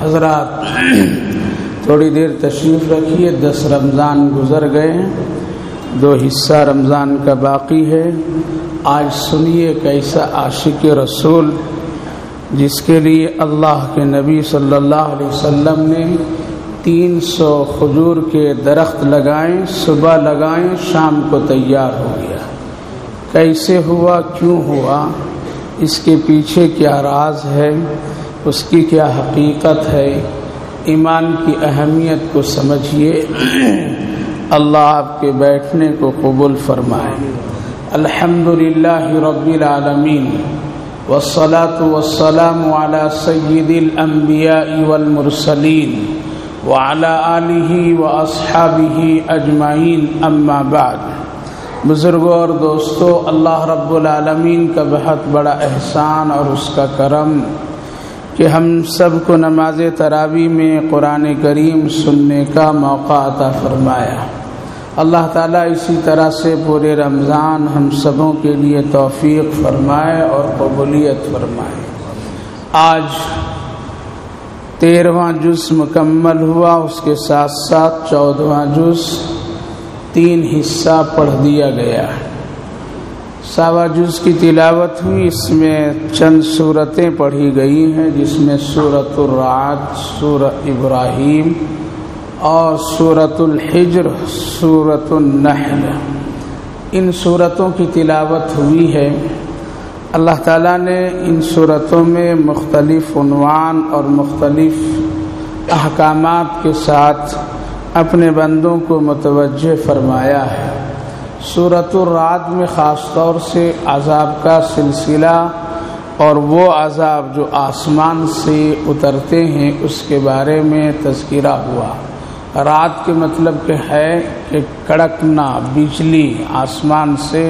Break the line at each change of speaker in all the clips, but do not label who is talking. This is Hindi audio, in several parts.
हजरात, थोड़ी देर तशरीफ़ रखिए, दस रमज़ान गुज़र गए दो हिस्सा रमज़ान का बाकी है। आज सुनिए कैसा आशिक रसूल, जिसके लिए अल्लाह के नबी सल्लल्लाहु अलैहि वसल्लम ने तीन सौ खजूर के दरख्त लगाएँ, सुबह लगाएँ, शाम को तैयार हो गया। कैसे हुआ, क्यों हुआ, इसके पीछे क्या राज है? उसकी क्या हकीकत है? ईमान की अहमियत को समझिए। अल्लाह आपके बैठने को कबूल फरमाए। अल्हम्दुलिल्लाह रब्बिल आलमीन। वस्सलातु वस्सलामु अला सय्यिदिल अंबिया वल मुरसलीन। व अस्हाबिहि अजमाइन। अम्मा बाद। बुज़ुर्गों और दोस्तों, अल्लाह रब्बुल आलमीन का बहुत बड़ा एहसान और उसका करम कि हम सबको नमाज़ तरावी में कुरान करीम सुनने का मौका अता फरमाया। अल्लाह ताला इसी तरह से पूरे रमज़ान हम सबों के लिए तौफीक फरमाए और कबूलियत फरमाए। आज तेरहवा जुज़ मुकम्मल हुआ, उसके साथ साथ चौदहवा जुज़ तीन हिस्सा पढ़ दिया गया है। सावा जुज की तिलावत हुई, इसमें चंद सूरतें पढ़ी गई हैं, जिसमें सूरतुलरात सूर इब्राहिम और सूरतुल हिजर सूरतुलनहल इन सूरतों की तिलावत हुई है। अल्लाह ताला ने इन सूरतों में मुख्तलिफ़ उनवान और मुख्तलिफ़ अहकाम के साथ अपने बंदों को मुतवजह फरमाया है। सूरतुलरात में ख़ास तौर से अजाब का सिलसिला और वो अजाब जो आसमान से उतरते हैं, उसके बारे में तस्करा हुआ। रात के मतलब के है कि कड़कना बिजली आसमान से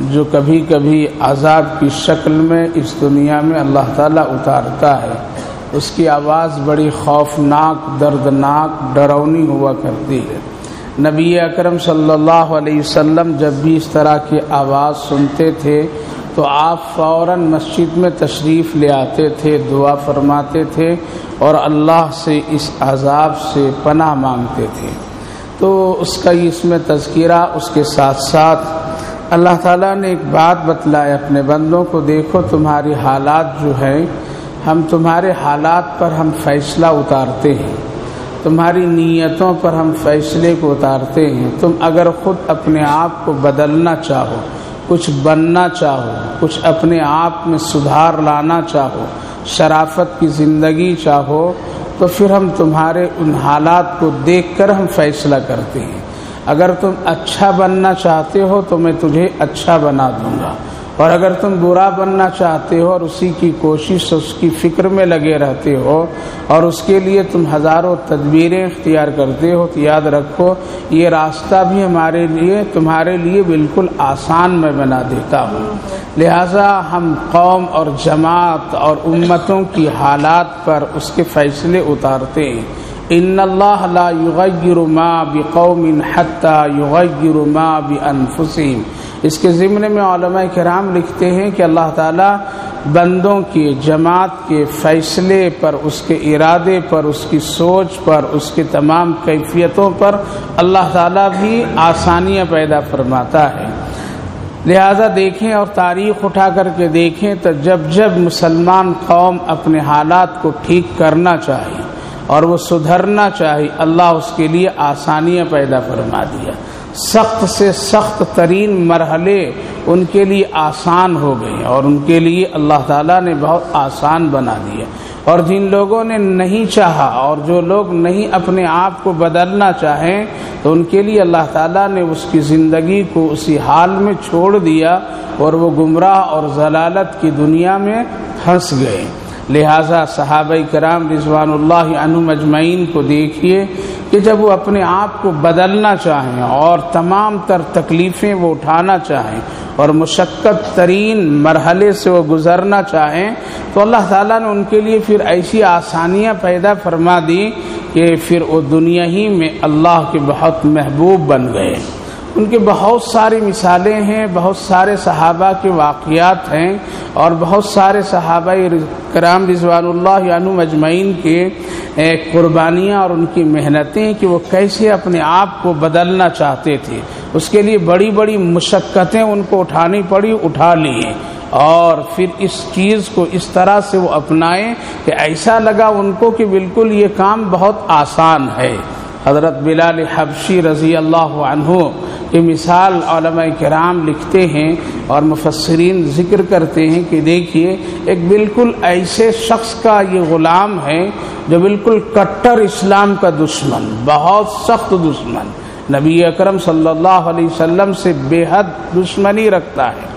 जो कभी कभी अजाब की शक्ल में इस दुनिया में अल्लाह ताला उतारता है। उसकी आवाज़ बड़ी खौफनाक, दर्दनाक डरावनी हुआ करती है। नबी अकरम सल्लल्लाहु अलैहि वसल्लम जब भी इस तरह की आवाज़ सुनते थे तो आप फ़ौर मस्जिद में तशरीफ़ ले आते थे, दुआ फरमाते थे और अल्लाह से इस अजाब से पनाह मांगते थे। तो उसका इसमें तस्करा उसके साथ साथ अल्लाह ताला ने एक बात बतलाया अपने बंदों को, देखो तुम्हारी हालात जो है, हम तुम्हारे हालात पर हम फैसला उतारते हैं। तुम्हारी नीयतों पर हम फैसले को उतारते हैं। तुम अगर खुद अपने आप को बदलना चाहो, कुछ बनना चाहो, कुछ अपने आप में सुधार लाना चाहो, शराफत की ज़िंदगी चाहो तो फिर हम तुम्हारे उन हालात को देख कर हम फैसला करते हैं। अगर तुम अच्छा बनना चाहते हो तो मैं तुझे अच्छा बना दूँगा। और अगर तुम बुरा बनना चाहते हो और उसी की कोशिश, उसकी फ़िक्र में लगे रहते हो और उसके लिए तुम हज़ारों तदबीरें इख्तियार करते हो तो याद रखो, ये रास्ता भी हमारे लिए, तुम्हारे लिए बिल्कुल आसान मैं बना देता हूँ। लिहाजा हम कौम और जमात और उम्मतों की हालात पर उसके फ़ैसले उतारते हैं। इन अल्लाह ला युगैर बिकौमिन हत्ता युगैर मा इसके ज़िम्न में कराम लिखते हैं कि अल्लाह ताला बंदों के जमात के फ़ैसले पर, उसके इरादे पर, उसकी सोच पर, उसकी तमाम कैफियतों पर अल्लाह ताला भी आसानियाँ पैदा फरमाता है। लिहाजा देखें और तारीख़ उठा करके देखें तो जब जब मुसलमान कौम अपने हालात को ठीक करना चाहिए और वो सुधरना चाहिए अल्लाह उसके लिए आसानियाँ पैदा फरमा दिया। सख्त से सख्त तरीन मरहले उनके लिए आसान हो गए और उनके लिए अल्लाह ताला ने बहुत आसान बना दिया। और जिन लोगों ने नहीं चाहा और जो लोग नहीं अपने आप को बदलना चाहें तो उनके लिए अल्लाह ताला ने उसकी ज़िंदगी को उसी हाल में छोड़ दिया और वो गुमराह और जलालत की दुनिया में फंस गए। लिहाजा सहाब कराम रिजवान को देखिए कि जब वो अपने आप को बदलना चाहें और तमाम तर तकलीफ़ें वो उठाना चाहें और मुशक्क़त तरीन मरहले से वो गुज़रना चाहें तो अल्लाह ताला ने उनके लिए फिर ऐसी आसानियाँ पैदा फरमा दी कि फिर वो दुनिया ही में अल्लाह के बहुत महबूब बन गए। उनके बहुत सारी मिसालें हैं, बहुत सारे सहाबा के वाक़ात हैं और बहुत सारे सहाबा कराम रिजवान अजमैन के कुर्बानियाँ और उनकी मेहनतें कि वो कैसे अपने आप को बदलना चाहते थे। उसके लिए बड़ी बड़ी मुशक्क़तें उनको उठानी पड़ी, उठा लिए। और फिर इस चीज़ को इस तरह से वो अपनाएँ कि ऐसा लगा उनको कि बिल्कुल ये काम बहुत आसान है। हज़रत बिलाल हबशी रज़ी अल्लाह की मिसाल कराम लिखते हैं और मुफसरीन ज़िक्र करते हैं कि देखिए, एक बिल्कुल ऐसे शख्स का ये ग़ुलाम है जो बिल्कुल कट्टर इस्लाम का दुश्मन, बहुत सख्त दुश्मन। नबी अकरम सल्लल्लाहु अलैहि वसल्लम से बेहद दुश्मनी रखता है।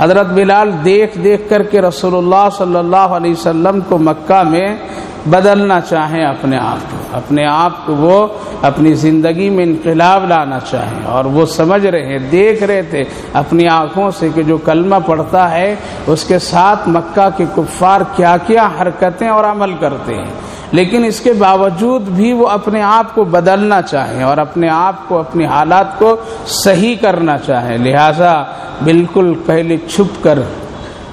हज़रत बिलाल देख देख कर के रसूलुल्लाह सल्लल्लाहु अलैहि को मक्का में बदलना चाहें अपने आप को, अपने आप को वो अपनी ज़िंदगी में इनकलाब लाना चाहें। और वो समझ रहे हैं देख रहे थे अपनी आँखों से कि जो कलमा पढ़ता है, उसके साथ मक्का के कुफ़ार क्या क्या हरकतें और अमल करते हैं। लेकिन इसके बावजूद भी वो अपने आप को बदलना चाहें और अपने आप को, अपनी हालात को सही करना चाहें। लिहाजा बिल्कुल पहले छुप कर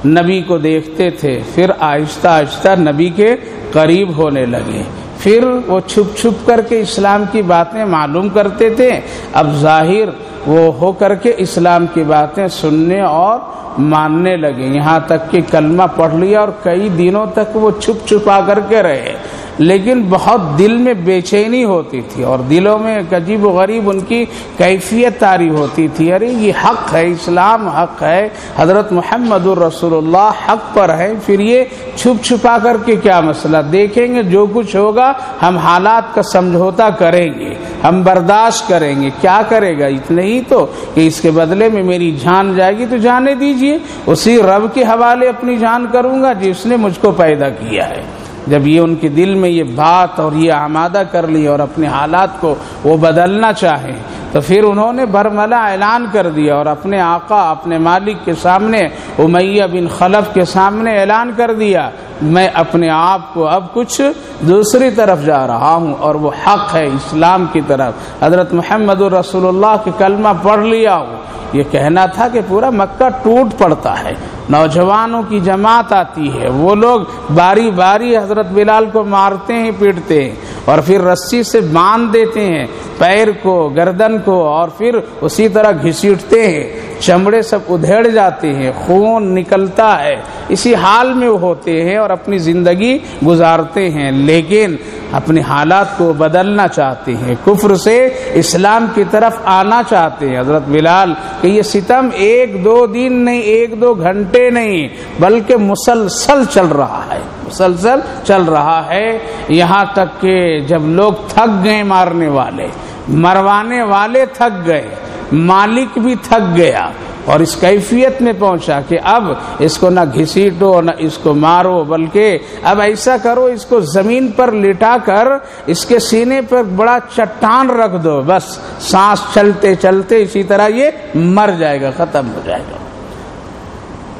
नबी को देखते थे, फिर आहिस्ता आहिस्ता नबी के करीब होने लगे। फिर वो छुप छुप करके इस्लाम की बातें मालूम करते थे। अब ज़ाहिर वो हो करके इस्लाम की बातें सुनने और मानने लगे। यहाँ तक कि कलमा पढ़ लिया और कई दिनों तक वो छुप छुपा करके रहे। लेकिन बहुत दिल में बेचैनी होती थी और दिलों में एक अजीब गरीब उनकी कैफियत तारी होती थी। अरे, ये हक है, इस्लाम हक है, हज़रत मोहम्मद रसूलुल्लाह हक पर है, फिर ये छुप छुपा करके क्या मसला? देखेंगे जो कुछ होगा, हम हालात का समझौता करेंगे, हम बर्दाश्त करेंगे। क्या करेगा? इतने ही तो कि इसके बदले में मेरी जान जाएगी तो जाने दीजिए। उसी रब के हवाले अपनी जान करूँगा जिसने मुझको पैदा किया है। जब ये उनके दिल में ये बात और ये आमादा कर ली और अपने हालात को वो बदलना चाहे तो फिर उन्होंने बरमला ऐलान कर दिया और अपने आका, अपने मालिक के सामने, उमैया बिन खलफ के सामने ऐलान कर दिया, मैं अपने आप को अब कुछ दूसरी तरफ़ जा रहा हूँ और वो हक है इस्लाम की तरफ़। हज़रत मोहम्मद रसोल्ला के कलमा पढ़ लिया हूँ। ये कहना था कि पूरा मक्का टूट पड़ता है। नौजवानों की जमात आती है। वो लोग बारी बारी हज़रत बिलाल को मारते हैं, पीटते हैं। और फिर रस्सी से बाँध देते हैं, पैर को, गर्दन को, और फिर उसी तरह घिसीटते हैं। चमड़े सब उधेड़ जाते हैं, खून निकलता है। इसी हाल में वो होते हैं और अपनी ज़िंदगी गुजारते हैं, लेकिन अपने हालात को बदलना चाहते हैं। कुफ्र से इस्लाम की तरफ़ आना चाहते हैं। हज़रत बिलाल कि ये सितम एक दो दिन नहीं, एक दो घंटे नहीं, बल्कि मुसलसल चल रहा है। मुसलसल चल रहा है। यहाँ तक कि जब लोग थक गए मारने वाले, मरवाने वाले थक गए, मालिक भी थक गया और इस कैफियत में पहुँचा कि अब इसको ना घसीटो, ना इसको मारो, बल्कि अब ऐसा करो, इसको ज़मीन पर लिटा कर इसके सीने पर बड़ा चट्टान रख दो। बस सांस चलते चलते इसी तरह ये मर जाएगा, खत्म हो जाएगा।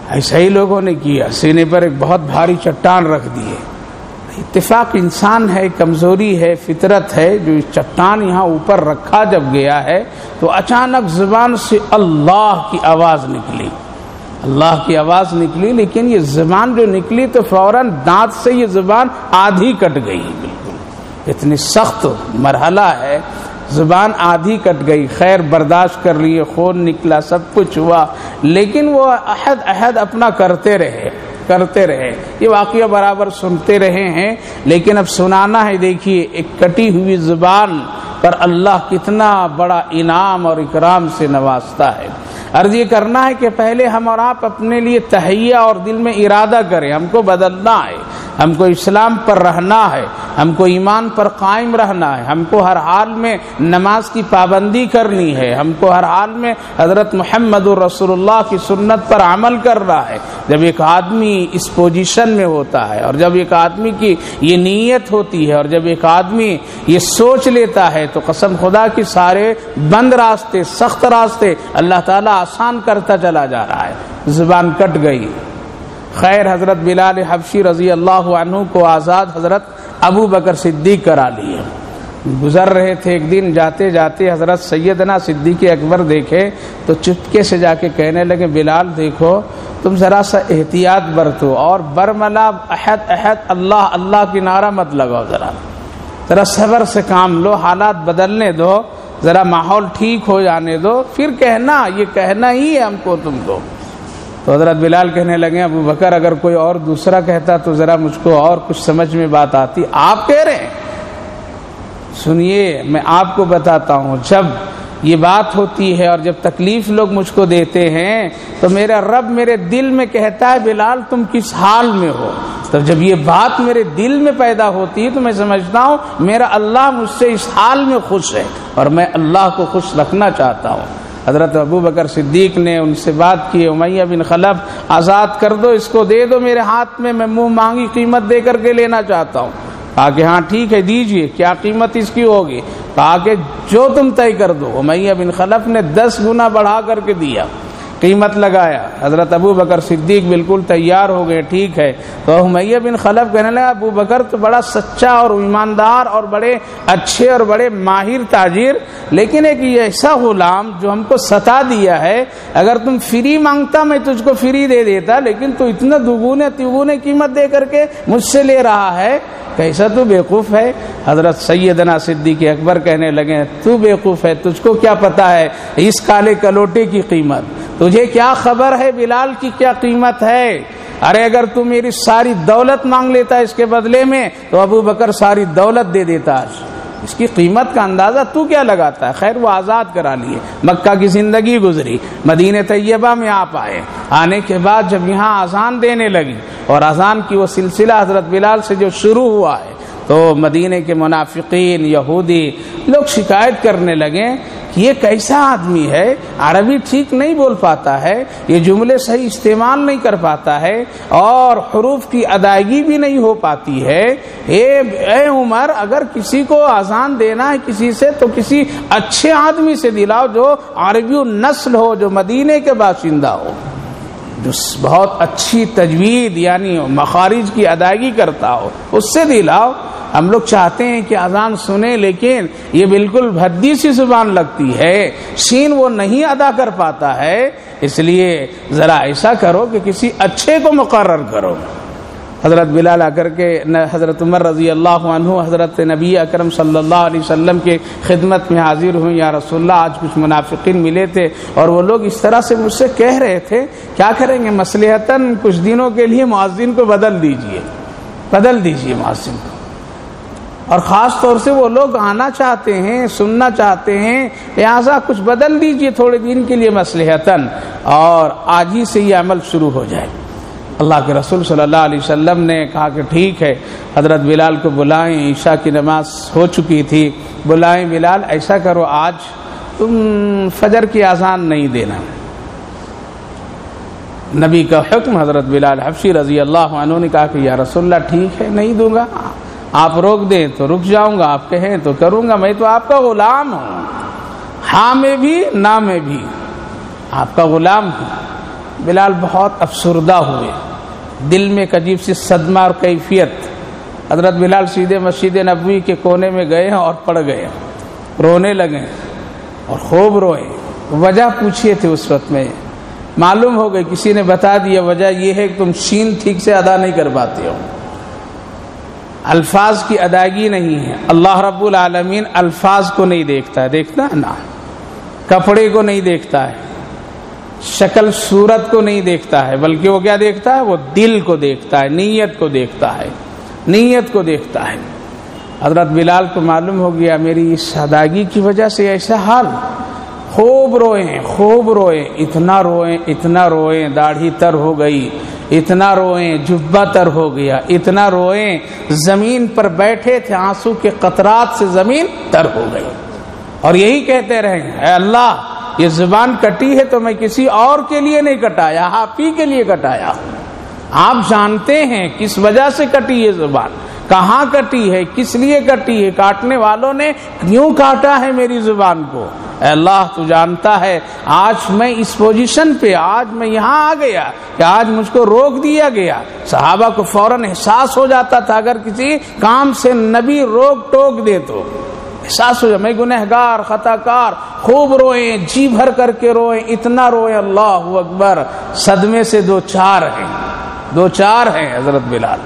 ऐसा ही लोगों ने किया। सीने पर एक बहुत भारी चट्टान रख दिए इतफाक इंसान है, कमज़ोरी है, फितरत है, जो इस चट्टान यहाँ ऊपर रखा जब गया है तो अचानक ज़बान से अल्लाह की आवाज़ निकली। अल्लाह की आवाज़ निकली, लेकिन ये ज़बान जो निकली तो फ़ौरन दांत से ये ज़बान आधी कट गई। बिल्कुल। इतनी सख्त मरहला है ज़ुबान आधी कट गई, खैर बर्दाश्त कर लिए, खून निकला, सब कुछ हुआ, लेकिन वो अहद अहद अपना करते रहे करते रहे। ये वाक़ बराबर सुनते रहे हैं, लेकिन अब सुनाना है, देखिए, एक कटी हुई ज़ुबान पर अल्लाह कितना बड़ा इनाम और इकराम से नवाजता है। अर्ज़ ये करना है कि पहले हम और आप अपने लिए तहैया और दिल में इरादा करें, हमको बदलना है। हमको इस्लाम पर रहना है, हमको ईमान पर कायम रहना है, हमको हर हाल में नमाज़ की पाबंदी करनी है, हमको हर हाल में हज़रत मोहम्मद रसोल्ला की सुन्नत पर अमल करना है। जब एक आदमी इस पोजीशन में होता है और जब एक आदमी की ये नीयत होती है और जब एक आदमी ये सोच लेता है तो कसम खुदा की सारे बंद रास्ते, सख्त रास्ते अल्लाह ताला आसान करता चला जा रहा है, ज़ुबान कट गई। खैर हज़रत बिलाल हफशी रज़ी अल्लाह को आज़ाद हज़रत अबू बकर सिद्दीक करा लिए। गुजर रहे थे एक दिन, जाते जाते हज़रत सैदना सिद्दीक अकबर देखे तो चुटके से जाके कहने लगे, बिलाल, देखो, तुम ज़रा सा एहतियात बरतो और बरमला अहद अहद अल्लाह अल्लाह की नारा मत लगाओ ज़रा। ज़रा सबर से काम लो, हालात बदलने दो, ज़रा माहौल ठीक हो जाने दो, फिर कहना, ये कहना ही है हमको, तुमको। तो हज़रत बिलाल कहने लगे, अबू बकर, अगर कोई और दूसरा कहता तो ज़रा मुझको और कुछ समझ में बात आती। आप कह रहे हैं? सुनिए, मैं आपको बताता हूँ, जब ये बात होती है और जब तकलीफ़ लोग मुझको देते हैं तो मेरा रब मेरे दिल में कहता है, बिलाल, तुम किस हाल में हो? तो जब ये बात मेरे दिल में पैदा होती है तो मैं समझता हूँ, मेरा अल्लाह मुझसे इस हाल में खुश है और मैं अल्लाह को खुश रखना चाहता हूँ। हज़रत अबू बकर सिद्दीक ने उनसे बात की, उमैया बिन खलफ, आज़ाद कर दो, इसको दे दो मेरे हाथ में, मैं मुँह मांगी, कीमत दे करके लेना चाहता हूँ। कहा कि हाँ ठीक है, दीजिए, क्या कीमत इसकी होगी? कहा कि, जो तुम तय कर दो। उमैया बिन खलफ ने दस गुना बढ़ा करके दिया। कीमत लगाया। हज़रत अबू बकर सिद्दीक बिल्कुल तैयार हो गए, ठीक है। तो हुमैया बिन खलफ कहने लगा, अबू बकर तो बड़ा सच्चा और ईमानदार और बड़े अच्छे और बड़े माहिर ताजिर, लेकिन एक ऐसा गुलाम जो हमको सता दिया है, अगर तुम फ्री माँगता, मैं तुझको फ्री दे देता, लेकिन तू इतना दुगुने तिगुने कीमत दे करके मुझसे ले रहा है, कैसा तू बेवकूफ़ है? हज़रत सैदना सिद्दीक अकबर कहने लगे, तू बेवकूफ़ है, तुझको क्या पता है इस काले कलोटे की कीमत? तुझे क्या खबर है बिलाल की क्या कीमत है? अरे अगर तू मेरी सारी दौलत मांग लेता इसके बदले में तो अबू बकर सारी दौलत दे देता आज। इसकी कीमत का अंदाज़ा तू क्या लगाता है? खैर, वो आज़ाद करा लिए। मक्का की ज़िंदगी गुजरी, मदीने तैयबा में आप आए। आने के बाद जब यहाँ आज़ान देने लगी, और अजान की वो सिलसिला हज़रत बिलाल से जो शुरू हुआ है तो मदीने के मुनाफिकीन यहूदी लोग शिकायत करने लगे कि ये कैसा आदमी है? अरबी ठीक नहीं बोल पाता है ये जुमले सही इस्तेमाल नहीं कर पाता है और हरूफ की अदायगी भी नहीं हो पाती है। ए, ए उमर अगर किसी को आजान देना है किसी से तो किसी अच्छे आदमी से दिलाओ जो अरबी नस्ल हो जो मदीने के बाशिंदा हो। जो बहुत अच्छी तजवीद यानी मखारिज की अदायगी करता हो उससे दिलाओ। हम लोग चाहते हैं कि अजान सुने, लेकिन ये बिल्कुल भद्दी सी ज़ुबान लगती है। शीन वो नहीं अदा कर पाता है। इसलिए ज़रा ऐसा करो कि किसी अच्छे को मुकर करो। हज़रत बिलाल आकर के हज़रत उमर रज़ी अल्लाह हज़रत नबी अकरम सल्लल्लाहु अलैहि वसल्लम के खिदमत में हाजिर हुई। या रसोल्ला आज कुछ मुनाफिकीन मिले थे और वो लोग इस तरह से मुझसे कह रहे थे, क्या करेंगे? मसलहता कुछ दिनों के लिए मुआजिन को बदल दीजिए। बदल दीजिए मुआजिन को। और ख़ास तौर से वो लोग आना चाहते हैं, सुनना चाहते हैं लिहाजा कुछ बदल दीजिए थोड़े दिन के लिए मसलहता और आज ही से ये अमल शुरू हो जाए। अल्लाह के रसूल सल्लल्लाहु अलैहि वसल्लम ने कहा कि ठीक है, हज़रत बिलाल को बुलाएँ, ईशा की नमाज़ हो चुकी थी, बुलाएँ, बिलाल, ऐसा करो आज, तुम फजर की आज़ान नहीं देना। नबी का हुक्म हज़रत बिलाल हफ्सी रज़ी अल्लाह ने कहा कि या रसोल्ला ठीक है, नहीं दूँगा आप रोक दें तो रुक जाऊँगा, आप कहें तो करूँगा, मैं तो आपका गुलाम हूँ। हाँ में भी, ना में भी। आपका गुलाम हूँ। बिलाल बहुत अफसरदा हुए। दिल में एक अजीब सी सदमा और कैफियत। हज़रत बिलाल सीधे मस्जिद नबी के कोने में गए हैं और पड़ गए रोने लगे और खूब रोए। वजह पूछिए थे उस वक्त में। मालूम हो गई, किसी ने बता दिया, वजह यह है कि तुम शीन ठीक से अदा नहीं कर पाते हो। अल्फाज की अदायगी नहीं है। अल्लाह रब्बुल आलमीन अल्फाज को नहीं देखता है। देखता है ना? कपड़े को नहीं देखता है। शक्ल सूरत को नहीं देखता है। बल्कि वो क्या देखता है? वो दिल को देखता है, नीयत को देखता है। नीयत को देखता है। हज़रत बिलाल को मालूम हो गया, मेरी इस अदायगी की वजह से ऐसा हाल। खूब रोए खूब रोए, इतना रोए इतना रोए, दाढ़ी तर हो गई। इतना रोए, जुब्बा तर हो गया। इतना रोए, ज़मीन पर बैठे थे, आँसू के कतरात से ज़मीन तर हो गई। और यही कहते रहे अल्लाह, ये ज़ुबान कटी है तो मैं किसी और के लिए नहीं कटाया, आप ही के लिए कटाया। आप जानते हैं किस वजह से कटी ये ज़ुबान। कहाँ कटी है, किस लिए कटी है? काटने वालों ने क्यों काटा है मेरी ज़ुबान को। अल्लाह, तू जानता है, आज मैं इस पोजीशन पे, आज मैं यहाँ आ गया कि आज मुझको रोक दिया गया। सहाबा को फ़ौरन एहसास हो जाता था, अगर किसी काम से नबी रोक टोक दे तो। एहसास हो जाए मैं गुनहगार, खताकार, खूब रोए, जी भर करके रोए, इतना रोए, अल्लाह अकबर। सदमे से दो चार हैं, दो चार हैं, हज़रत बिलाल।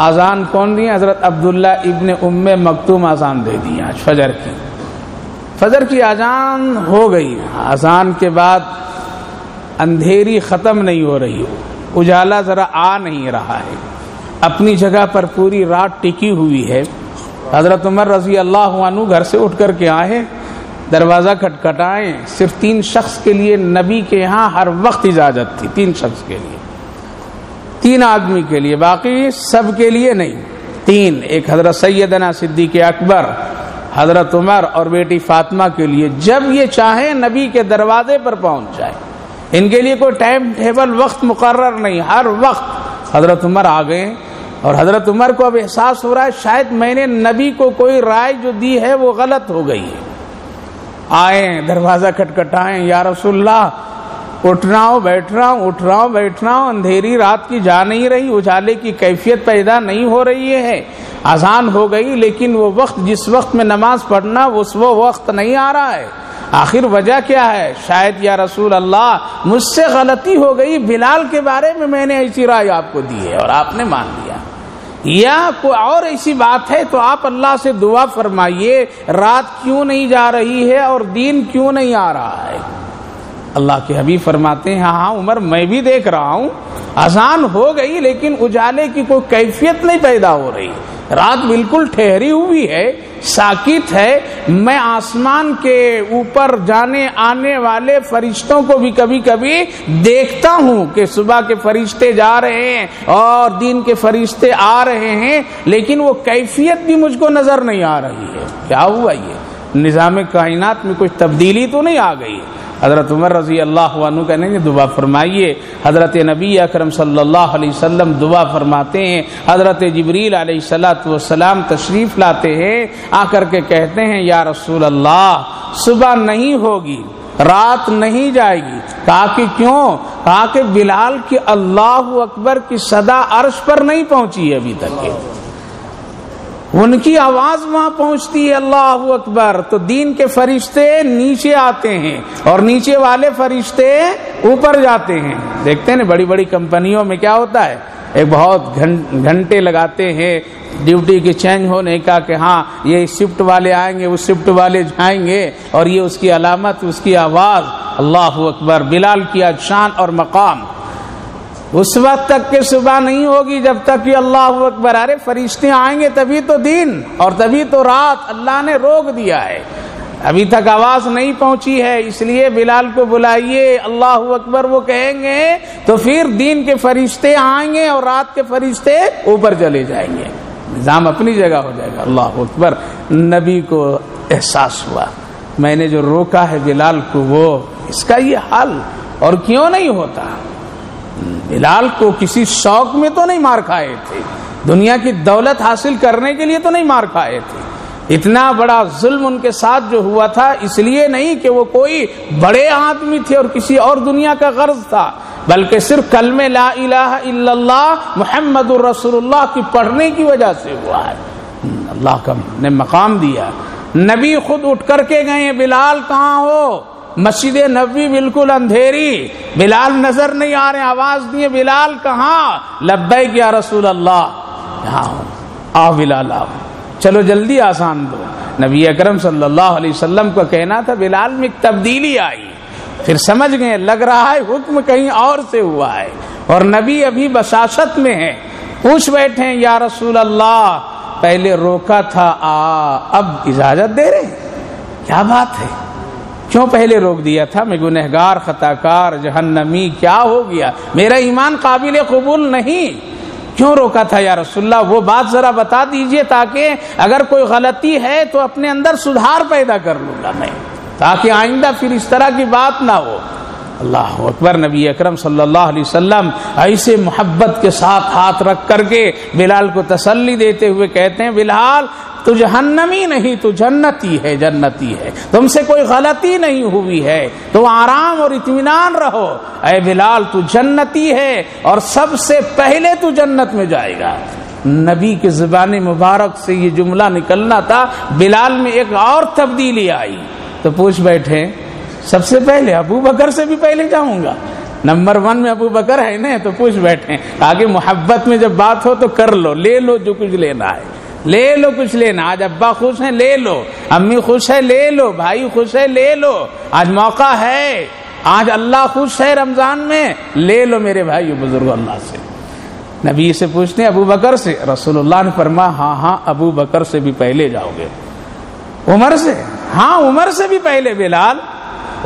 आज़ान कौन दिए हज़रत अब्दुल्ला इब्ने उम्मे मकतूम आज़ान दे दी आज, फजर की। फजर की आज़ान हो गई। आज़ान के बाद अंधेरी ख़त्म नहीं हो रही। उजाला ज़रा आ नहीं रहा है। अपनी जगह पर पूरी रात टिकी हुई है। हज़रत उमर रज़ी अल्लाह घर से उठ कर के आए, दरवाज़ा खटखटाए। सिर्फ़ तीन शख्स के लिए नबी के यहाँ हर वक्त इजाज़त थी, तीन शख्स के लिए। तीन आदमी के लिए, बाकी सब के लिए नहीं। तीन, एक हज़रत सैदना सिद्दीक अकबर, हज़रत उमर और बेटी फातिमा के लिए, जब ये चाहे नबी के दरवाजे पर पहुँच जाए। इनके लिए कोई टाइम टेबल वक्त मुकर्र नहीं, हर वक्त हज़रत उमर आ गए। और हज़रत उमर को अब एहसास हो रहा है, शायद मैंने नबी को कोई राय जो दी है वो गलत हो गई है। आए, दरवाज़ा खटखटाएँ, या रसुल्ला उठ रहा हूँ, बैठ रहा हूँ, उठ रहा हूँ, बैठ रहा हूँ, अंधेरी रात की जा नहीं रही, उजाले की कैफियत पैदा नहीं हो रही है। आसान हो गई, लेकिन वो वक्त, जिस वक्त में नमाज़ पढ़ना, उस वो वक्त नहीं आ रहा है। आखिर वजह क्या है? शायद, या रसूल अल्लाह, मुझसे गलती हो गई, बिलाल के बारे में मैंने ऐसी राय आपको दी है और आपने मान लिया। या कोई और ऐसी बात है तो आप अल्लाह से दुआ फरमाइए, रात क्यों नहीं जा रही है और दिन क्यों नहीं आ रहा है? अल्लाह के हबीब फरमाते हैं हाँ उमर मैं भी देख रहा हूँ, आसान हो गई, लेकिन उजाले की कोई कैफियत नहीं पैदा हो रही। रात बिल्कुल ठहरी हुई है, साकित है, मैं आसमान के ऊपर जाने, आने वाले फरिश्तों को भी कभी कभी देखता हूँ कि सुबह के फरिश्ते जा रहे हैं और दिन के फरिश्ते आ रहे हैं, लेकिन वो कैफियत भी मुझको नज़र नहीं आ रही है। क्या हुआ ये? निज़ाम कायनात में कुछ तब्दीली तो नहीं आ गई? हज़रत उमर रज़ी अल्लाह कहेंगे, दुआ फरमाइए। हज़रत नबी अकरम वसल्लम दुआ फरमाते हैं। हज़रत जबरील सलाम तशरीफ़ लाते हैं। आकर के कहते हैं, या रसूल अल्लाह सुबह नहीं होगी, रात नहीं जाएगी। कहा कि क्यों? कहा कि बिलाल की अल्लाह अकबर की सदा अर्श पर नहीं पहुँची अभी तक। उनकी आवाज़ वहाँ पहुँचती है, अल्लाह अकबर। तो दीन के फरिश्ते नीचे आते हैं और नीचे वाले फरिश्ते ऊपर जाते हैं। देखते हैं ना बड़ी बड़ी कंपनियों में क्या होता है? एक बहुत घंटे लगाते हैं, ड्यूटी के चेंज होने का कि हाँ ये शिफ्ट वाले आएँगे, उस शिफ्ट वाले जाएँगे और ये उसकी अलामत, उसकी आवाज़, अल्लाह अकबर। बिलाल की शान और मकाम। उस वक्त तक के सुबह नहीं होगी जब तक कि अल्लाह अकबर, अरे फरिश्ते आएँगे तभी तो दिन और तभी तो रात। अल्लाह ने रोक दिया है। अभी तक आवाज़ नहीं पहुँची है, इसलिए बिलाल को बुलाइए, अल्लाह अकबर वो कहेंगे तो फिर दिन के फरिश्ते आएँगे और रात के फरिश्ते ऊपर चले जाएँगे। निज़ाम अपनी जगह हो जाएगा। अल्लाह अकबर, नबी को एहसास हुआ। मैंने जो रोका है बिलाल को, वो इसका ये हाल और क्यों नहीं होता? बिलाल को किसी शौक में तो नहीं मार खाए थे। दुनिया की दौलत हासिल करने के लिए तो नहीं मार खाए थे। इतना बड़ा जुल्म उनके साथ जो हुआ था, इसलिए नहीं कि वो कोई बड़े आदमी थे और किसी और दुनिया का गर्ज था, बल्कि सिर्फ़ कल में ला इलाहा मोहम्मद रसूलुल्लाह की पढ़ने की वजह से हुआ है। अल्लाह का ने मकाम दिया। नबी खुद उठ करके गए, बिलाल कहाँ हो? मस्जिद नबी बिल्कुल अंधेरी। बिलाल नज़र नहीं आ रहे, आवाज़ दिए बिलाल कहाँ? लब्बे क्या रसूल अल्लाह यहाँ आओ बिलाल, आओ। चलो जल्दी आसान दो। नबी अकरम सल्लल्लाहु अलैहि वसल्लम का कहना था, बिलाल में तब्दीली आई। फिर समझ गए, लग रहा है हुक्म कहीं और से हुआ है। और नबी अभी बसासत में है। पूछ बैठे या रसूल अल्लाह पहले रोका था, आ, अब इजाज़त दे रहे क्या बात है? क्यों पहले रोक दिया था? मैं गुनहगार, खताकार, जहन्नमी, क्या हो गया? मेरा ईमान काबिल कबूल नहीं। क्यों रोका था या रसुल्ला वो बात जरा बता दीजिए ताकि अगर कोई गलती है तो अपने अंदर सुधार पैदा कर लूँगा मैं, ताकि आइंदा फिर इस तरह की बात ना हो। अल्लाह अकबर, नबी अकरम सल्लल्लाहु अलैहि वसल्लम ऐसे मोहब्बत के साथ हाथ रख करके बिलाल को तसल्ली देते हुए कहते हैं, बिलाल तू जहन्नमी नहीं, तू जन्नती है जन्नती है। तुमसे कोई गलती नहीं हुई है। तो आराम और इतमान रहो। अय बिलाल, तू जन्नती है और सबसे पहले तू जन्नत में जाएगा। नबी के ज़ुबान मुबारक से ये जुमला निकलना था। बिलाल में एक और तब्दीली आई। तो पूछ बैठे, सबसे पहले अबू बकर से भी पहले जाऊँगा। नंबर वन में अबू बकर है ना तो पूछ बैठे, आगे मोहब्बत में जब बात हो तो कर लो, ले लो जो कुछ लेना है। ले लो कुछ लेना। आज अब्बा खुश है, ले लो। अम्मी खुश है, ले लो। भाई खुश है, ले लो। आज मौका है। आज अल्लाह खुश है रमज़ान में। ले लो मेरे भाई बुज़ुर्ग, अल्लाह से। नबी से पूछते अबू बकर से। रसोल्ला ने फरमा हाँ हाँ अबू बकर से भी पहले जाओगे। उमर से? हाँ उमर से भी पहले, बिलाल।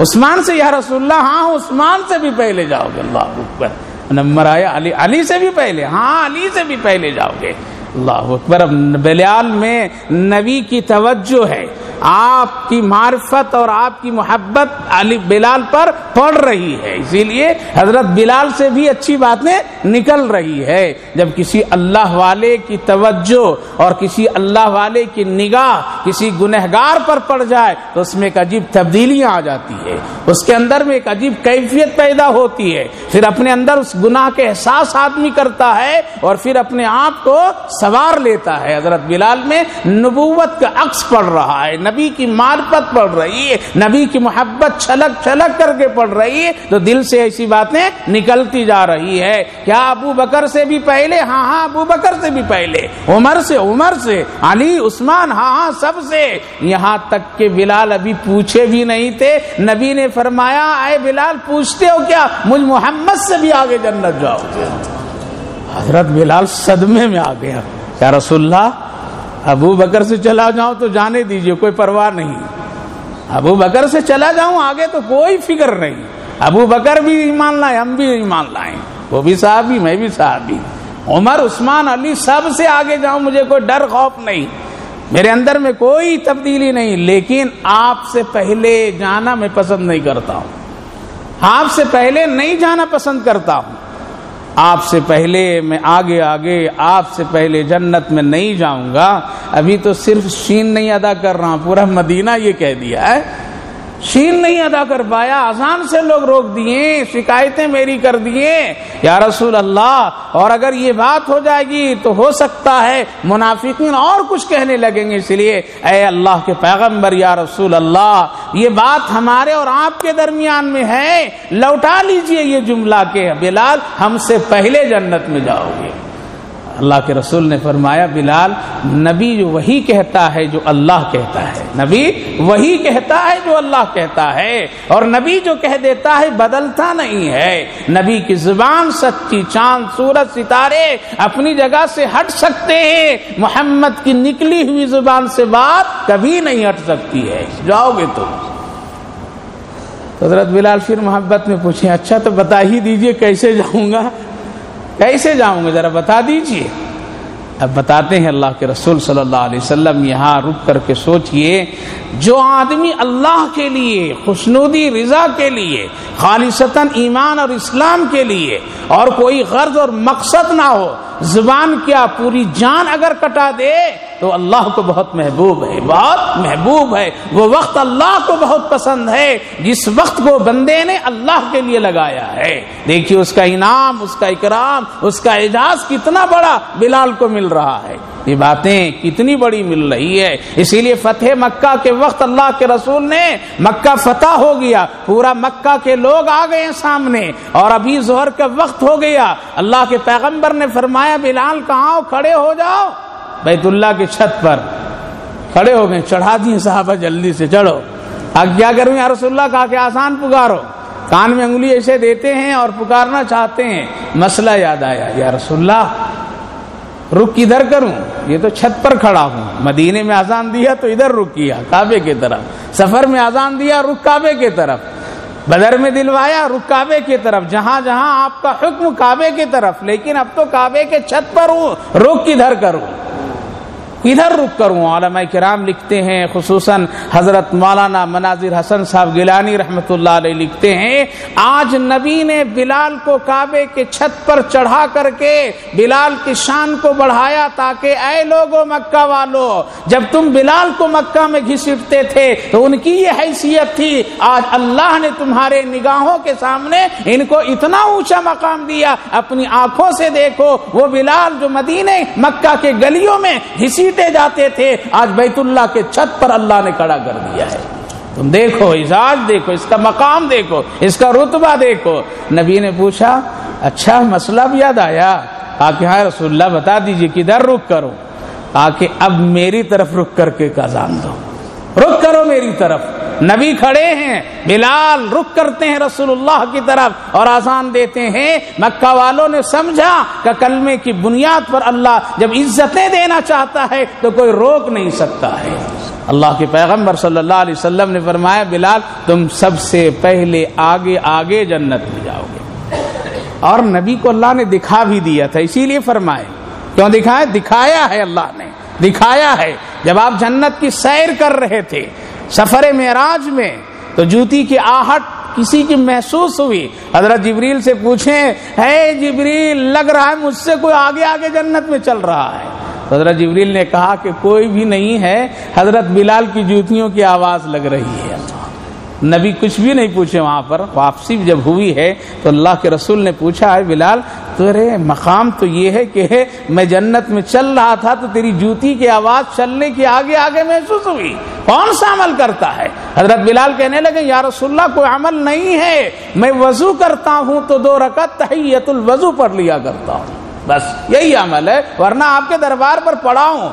उस्मान से, या रसुल्ला हाँ उस्मान से भी पहले जाओगे, अल्लाह नंबर आया, अली अली से भी पहले। हाँ अली से भी पहले जाओगे। अल्लाह अकबर। बिलाल में नबी की तवज्जो है। आपकी मार्फत और आपकी मोहब्बत अली बिलाल पर पड़ रही है। इसीलिए हज़रत बिलाल से भी अच्छी बातें निकल रही है। जब किसी अल्लाह वाले की तवज्जो और किसी अल्लाह वाले की निगाह किसी गुनहगार पर पड़ जाए तो उसमें एक अजीब तब्दीलियाँ आ जाती है। उसके अंदर में एक अजीब कैफियत पैदा होती है। फिर अपने अंदर उस गुनाह के एहसास आदमी करता है और फिर अपने आप को सवार लेता है। हज़रत बिलाल में नबूवत का अक्स पड़ रहा है। नबी की मार्फत पड़ रही है, नबी की मोहब्बत छलक छलक करके पढ़ रही है तो दिल से ऐसी बातें निकलती जा रही है। क्या अबू बकर से भी पहले? हाँ हाँ अबू बकर से भी पहले। उमर से उमर से, अली, उस्मान हाँ हाँ सबसे यहाँ तक के बिलाल अभी पूछे भी नहीं थे। नबी ने फरमाया, आए बिलाल, पूछते हो क्या? मुझ मोहम्मद से भी आगे जन्नत जाओगे। हज़रत बिलाल सदमे में आ गया। क्या रसुल्ला अबू बकर से चला जाऊँ तो जाने दीजिए, कोई परवाह नहीं। अबू बकर से चला जाऊँ, आगे तो कोई फ़िक्र नहीं। अबू बकर भी ईमान लाए, हम भी ईमान लाए। वो भी साहबी, मैं भी साहबी। उमर, उस्मान, अली सबसे आगे जाऊँ, मुझे कोई डर, खौफ नहीं। मेरे अंदर में कोई तब्दीली नहीं, लेकिन आपसे पहले जाना मैं पसंद नहीं करता हूँ। आपसे पहले नहीं जाना पसंद करता हूँ। आपसे पहले मैं आगे आगे, आपसे पहले जन्नत में नहीं जाऊँगा। अभी तो सिर्फ़ शीन नहीं अदा कर रहा पूरा मदीना ये कह दिया है। शीन नहीं अदा कर पाया, आसान से लोग रोक दिए, शिकायतें मेरी कर दिए। या रसूल अल्लाह और अगर ये बात हो जाएगी तो हो सकता है मुनाफिकीन और कुछ कहने लगेंगे, इसलिए अय अल्लाह के पैगंबर, या रसूल अल्लाह ये बात हमारे और आपके दरमियान में है, लौटा लीजिए ये जुमला के, बिलाल, हमसे पहले जन्नत में जाओगे। अल्लाह के रसूल ने फरमाया, बिलाल, नबी जो वही कहता है जो अल्लाह कहता है। नबी वही कहता है जो अल्लाह कहता है। और नबी जो कह देता है, बदलता नहीं है। नबी की ज़ुबान सच्ची चाँद, सूरज, सितारे अपनी जगह से हट सकते हैं। मोहम्मद की निकली हुई ज़ुबान से बात कभी नहीं हट सकती है। जाओगे तुम तो। हज़रत बिलाल फिर मोहब्बत में पूछे अच्छा तो बता ही दीजिए कैसे जाऊँगा? कैसे जाऊँगे? जरा बता दीजिए। अब बताते हैं अल्लाह के रसूल सल्लल्लाहु अलैहि वसल्लम यहाँ रुक करके सोचिए, जो आदमी अल्लाह के लिए, खुशनुदी, रज़ा के लिए खालिशतन ईमान और इस्लाम के लिए, और कोई गर्ज और मकसद ना हो ज़ुबान क्या पूरी जान अगर कटा दे तो अल्लाह को बहुत महबूब है। बहुत महबूब है। वो वक्त अल्लाह को बहुत पसंद है। जिस वक्त को बंदे ने अल्लाह के लिए लगाया है। देखिए, उसका इनाम, उसका इकराम, उसका एजाज कितना बड़ा बिलाल को मिल रहा है। ये बातें कितनी बड़ी मिल रही है। इसीलिए फतेह मक्का के वक्त अल्लाह के रसूल ने मक्का फतेह हो गया। पूरा मक्का के लोग आ गए सामने। और अभी जोहर का वक्त हो गया। अल्लाह के पैगंबर ने फरमाया, बिलाल, कहा खड़े हो जाओ। बैतुल्ला की छत पर। खड़े हो गए। चढ़ा दिए साहबा, जल्दी से चढ़ो। अब क्या करूँ यार रसुल्ला कहा के आसान पुकारो। कान में उंगली ऐसे देते हैं और पुकारना चाहते हैं। मसला याद आया, या रसुल्ला रुक किधर करूँ? ये तो छत पर खड़ा हूँ। मदीने में आजान दिया तो इधर रुक किया, काबे की तरफ़। सफ़र में आजान दिया, रुक काबे की तरफ़। बदर में दिलवाया, रुक काबे की तरफ़। जहाँ जहाँ आपका हुक्म काबे की तरफ़, लेकिन अब तो काबे के छत पर हूँ। रुक किधर करूँ? किधर रुक करूँ कराम लिखते हैं खसूस हज़रत मौलाना मनाजिर हसन साहब गिलानी रहमत लिखते हैं, आज नबी ने बिलाल को काबे के छत पर चढ़ा करके बिलाल की शान को बढ़ाया ताकि, ऐ लोगो मक्का वालो, जब तुम बिलाल को मक्का में घिसटते थे तो उनकी ये हैसियत थी, आज अल्लाह ने तुम्हारे निगाहों के सामने इनको इतना ऊँचा मकाम दिया, अपनी आँखों से देखो, वो बिलाल जो मदीने, मक्का के गलियों में घिसी घसीटे जाते थे। आज बैतुल्ला के छत पर अल्लाह ने खड़ा कर दिया है। तुम देखो, इजाज देखो, इसका मकाम देखो, इसका रुतबा देखो। नबी ने पूछा अच्छा मसला भी याद आया? आके हाँ रसुल्ला बता दीजिए, किधर रुक करो? आके, अब मेरी तरफ़ रुक करके कजान दो। रुक करो मेरी तरफ़। नबी खड़े हैं। बिलाल रुक करते हैं रसूलुल्लाह की तरफ़ और आसान देते हैं। मक्का वालों ने समझा कि कलमे की बुनियाद पर अल्लाह जब इज्जतें देना चाहता है तो कोई रोक नहीं सकता है। अल्लाह के पैगंबर सल्लल्लाहु अलैहि वसल्लम ने फरमाया, बिलाल, तुम सबसे पहले आगे आगे जन्नत में जाओगे। और नबी को अल्लाह ने दिखा भी दिया था, इसीलिए फरमाए क्यों दिखाया? दिखाया है अल्लाह ने। दिखाया है। जब आप जन्नत की सैर कर रहे थे, सफ़र मेराज में तो जूती की आहट किसी की महसूस हुई? हज़रत जिबरील से पूछे, है जिबरील, लग रहा है मुझसे कोई आगे आगे जन्नत में चल रहा है? हज़रत जिबरील ने कहा कि कोई भी नहीं है, हज़रत बिलाल की जूतियों की आवाज़ लग रही है। नबी कुछ भी नहीं पूछे वहाँ पर। वापसी जब हुई है तो अल्लाह के रसूल ने पूछा है बिलाल तेरे मकाम तो ये है कि है, मैं जन्नत में चल रहा था तो तेरी जूती की आवाज़ चलने की आगे आगे महसूस हुई। कौन सा अमल करता है? हज़रत बिलाल कहने लगे या रसुल्ला कोई अमल नहीं है। मैं वज़ू करता हूँ तो दो रकत तहियतुल वज़ू पढ़ लिया करता हूँ। बस यही अमल है वरना आपके दरबार पर पढ़ाऊं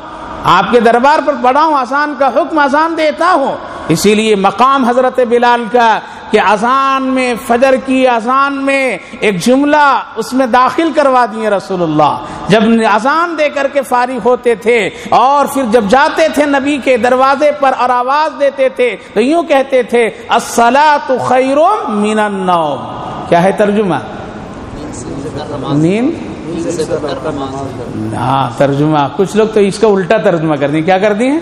आपके दरबार पर पढ़ाऊं आसान का हुक्म आसान देता हूँ। इसीलिए मकाम हज़रत बिलाल का कि अजान में, फजर की अजान में एक जुमला उसमें दाखिल करवा दिए रसूलुल्लाह। जब अजान दे करके फारिग होते थे और फिर जब जाते थे नबी के दरवाजे पर और आवाज़ देते थे तो यूँ कहते थे असला तो खैरो मीना क्या है तर्जुमा? नींद? हाँ तर्जुमा। कुछ लोग तो इसका उल्टा तर्जुमा कर दिए। क्या कर दिए?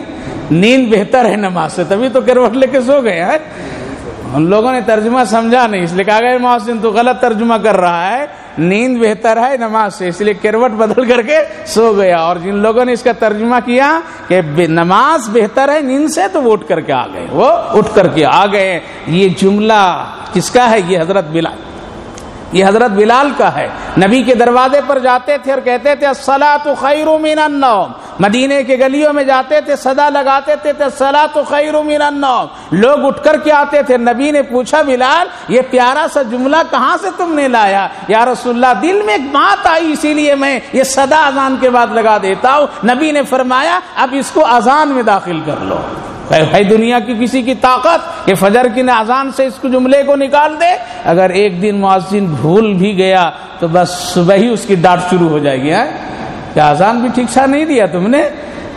नींद बेहतर है नमाज़ से, तभी तो करवट लेके सो गए हैं उन लोगों ने तर्जुमा समझा नहीं, इसलिए कहा गया मोहसिन तो गलत तर्जुमा कर रहा है। नींद बेहतर है नमाज़ से, इसलिए किरवट बदल करके सो गया। और जिन लोगों ने इसका तर्जुमा किया कि नमाज़ बेहतर है नींद से तो वो उठ करके आ गए, वो उठ करके आ गए। ये जुमला किसका है? ये हज़रत बिला ये हज़रत बिलाल का है। नबी के दरवाजे पर जाते थे और कहते थे सला तो खैर मदीने के गलियों में जाते थे, सदा लगाते थे तो सला तो खैर लोग उठ कर के आते थे। नबी ने पूछा, बिलाल, ये प्यारा सा जुमला कहाँ से तुमने लाया? या रसुल्ला दिल में एक बात आई, इसीलिए मैं ये सदा अजान के बाद लगा देता हूँ। नबी ने फरमाया, अब इसको अजान में दाखिल कर लो। भाई दुनिया की किसी की ताकत ये फजर की नजान से इस जुमले को निकाल दे, अगर एक दिन मुआजिन भूल भी गया तो बस सुबह ही उसकी डांट शुरू हो जाएगी, है? क्या अजान भी ठीक सा नहीं दिया तुमने?